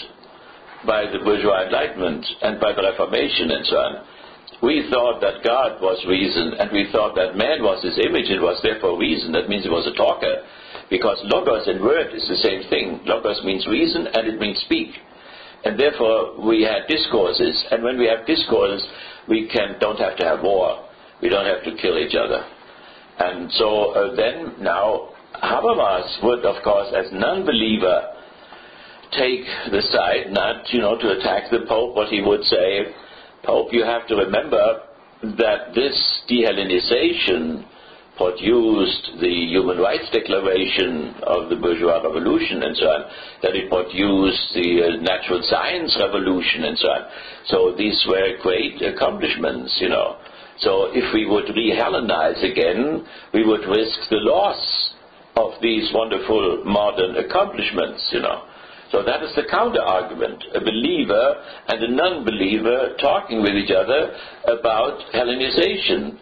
by the bourgeois enlightenment and by the Reformation and so on, we thought that God was reason, and we thought that man was his image and was therefore reason. That means he was a talker. Because logos and word is the same thing. Logos means reason and it means speak. And therefore we had discourses, and when we have discourses, we can don't have to have war. We don't have to kill each other. And so uh, then now Habermas would, of course, as non-believer, take the side, not you know to attack the Pope. What he would say, Pope, you have to remember that this de-Hellenization produced the Human Rights Declaration of the bourgeois revolution and so on, that it produced the uh, natural science revolution and so on. So these were great accomplishments, you know. So if we would re-Hellenize again, we would risk the loss of these wonderful modern accomplishments, you know. So that is the counter argument. A believer and a non-believer talking with each other about Hellenization.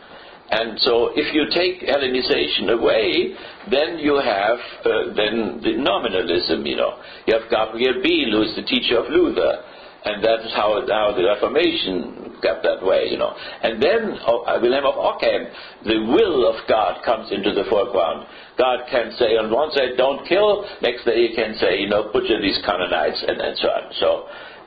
And so if you take Hellenization away, then you have uh, then the nominalism, you know. You have Gabriel Biel, who is the teacher of Luther. And that is how, how the Reformation got that way, you know. And then oh, Wilhelm of Ockham, the will of God comes into the foreground. God can say on one side, don't kill, next day he can say, you know, butcher these Canaanites, and, and so on. So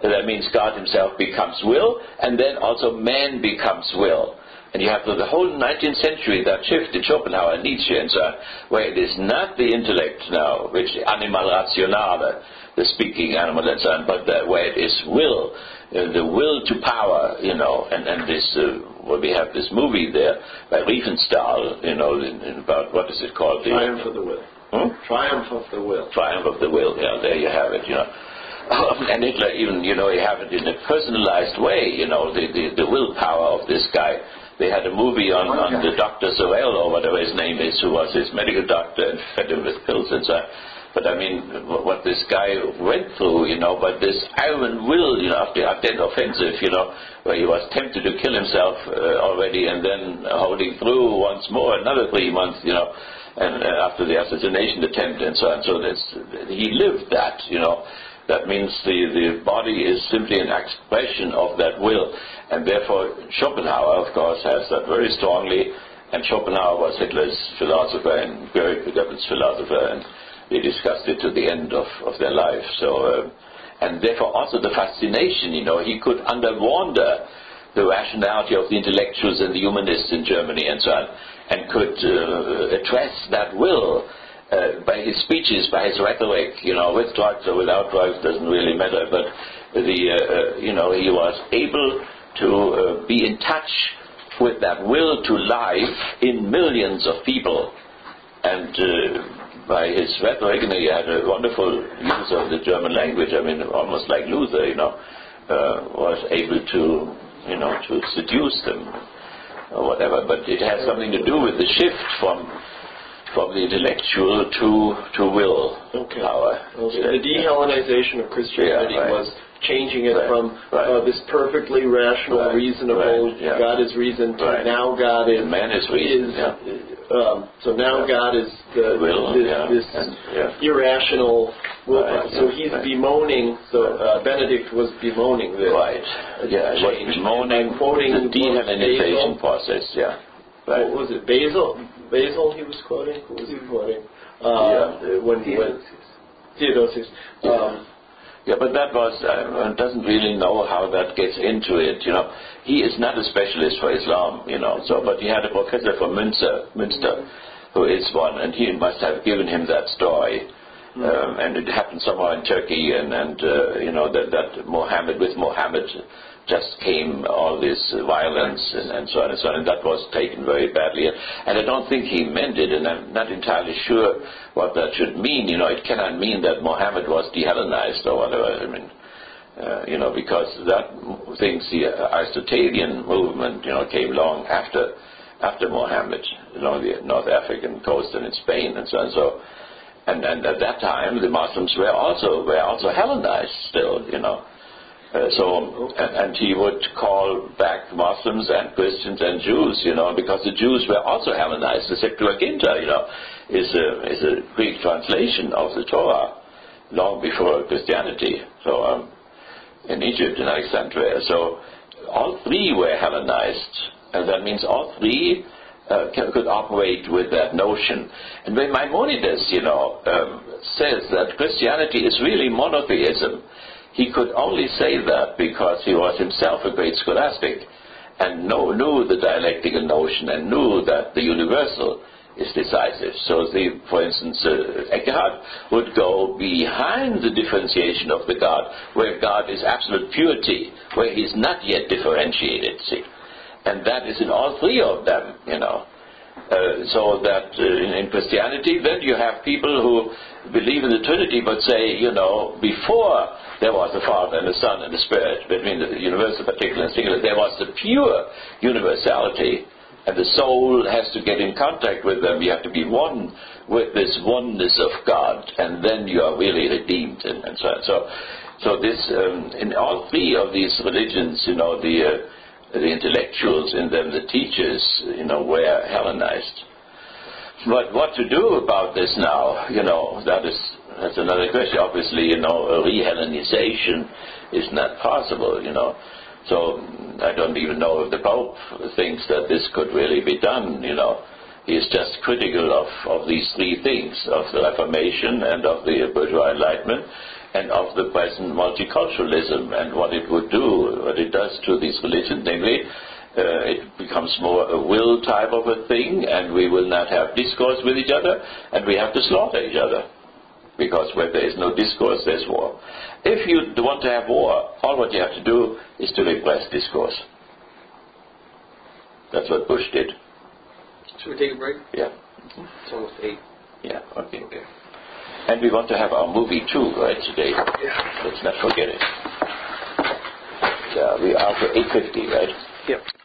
that means God himself becomes will, and then also man becomes will. And you have the, the whole 19th century, that shift in Schopenhauer Nietzsche and so on, where it is not the intellect now, which animal rationale, the speaking animal and so on, but the, where it is will, uh, the will to power, you know, and, and this, uh, well, we have this movie there by Riefenstahl, you know, in, in about, what is it called? The- Triumph of the will. Hmm? Triumph of the will. triumph of the will. Yeah, there you have it. You know, and Hitler even you know he have it in a personalized way. You know, the the, the willpower of this guy. They had a movie on, on the Dr. Sorel or whatever his name is, who was his medical doctor and fed him with pills and so on. But I mean, what this guy went through, you know, but this iron will, you know, after the Ardennes offensive, you know, where he was tempted to kill himself uh, already and then holding through once more, another three months, you know, and uh, after the assassination attempt and so on. So that's, he lived that, you know. That means the, the body is simply an expression of that will. And therefore, Schopenhauer, of course, has that very strongly. And Schopenhauer was Hitler's philosopher and Goebbels' philosopher, and they discussed it to the end of, of their life. So, uh, and therefore also the fascination, you know, he could underwander the rationality of the intellectuals and the humanists in Germany and so on, and could uh, address that will uh, by his speeches, by his rhetoric, you know, with drugs or without drugs doesn't really matter, but the, uh, uh, you know, he was able to uh, be in touch with that will to life in millions of people. And by his rhetoric, you he had a wonderful use of the German language. I mean, almost like Luther, you know, uh, was able to, you know, to seduce them or whatever. But it has something to do with the shift from from the intellectual to to will Okay. power. The de-Hellenization of Christianity Yeah, right. was changing it Right, from right. uh, this perfectly rational, reasonable, yeah. God is reason to now God is Man is reason, is, yeah. Um, so now Yeah. God is the Will, this, yeah, this yeah. irrational will. Right, so yeah, he's right. bemoaning. So uh, Benedict was bemoaning this. Right. Yeah, was bemoaning quoting the de-Hellenization process. Yeah. Right. What was it? Basil. Basil. He was quoting. Who was he quoting? Uh, When when Theodosius. Um, Yeah, but that was uh, one doesn't really know how that gets into it. You know, he is not a specialist for Islam. You know, so but he had a professor from Münster, Münster, who is one, and he must have given him that story. Um, and it happened somewhere in Turkey, and and uh, you know that that Mohammed with Mohammed just came all this violence and, and so on and so on, and that was taken very badly. And I don't think he meant it, and I'm not entirely sure what that should mean. You know, it cannot mean that Mohammed was de-Hellenized or whatever. I mean, uh, you know, because that things the Aristotelian movement, you know, came along after after Mohammed, along the North African coast and in Spain and so on. So, and, and at that time, the Muslims were also were also Hellenized still, you know. Uh, so, and, he would call back Muslims and Christians and Jews, you know, because the Jews were also Hellenized. The Septuaginta, you know, is a, is a Greek translation of the Torah long before Christianity. So, um, in Egypt, in Alexandria. So, all three were Hellenized, and that means all three uh, could operate with that notion. And when Maimonides, you know, um, says that Christianity is really monotheism, he could only say that because he was himself a great scholastic and know, knew the dialectical notion and knew that the universal is decisive. So, the, for instance, uh, Eckhart would go behind the differentiation of the God, where God is absolute purity, where he's not yet differentiated, see. And that is in all three of them, you know. Uh, so that uh, in, in Christianity, then you have people who believe in the Trinity but say, you know, before there was the Father and the Son and the Spirit, between the universal, particular, and singular, there was the pure universality, and the soul has to get in contact with them. You have to be one with this oneness of God, and then you are really redeemed, and, and so on. So, so this, um, in all three of these religions, you know, the uh, the intellectuals in them, the teachers, you know, were Hellenized. But what to do about this now? You know, that is that's another question. Obviously, you know, re-Hellenization is not possible. You know, so I don't even know if the Pope thinks that this could really be done. You know, he is just critical of of these three things: of the Reformation and of the bourgeois Enlightenment and of the present multiculturalism and what it would do, what it does to these religions, namely, uh, it becomes more a will type of a thing, and we will not have discourse with each other, and we have to slaughter each other. Because where there is no discourse, there's war. If you want to have war, all what you have to do is to repress discourse. That's what Bush did. Should we take a break? Yeah. It's almost eight. Yeah, okay. okay. And we want to have our movie too, right, today. Let's not forget it. Yeah, we are for 8.50, right? Yep.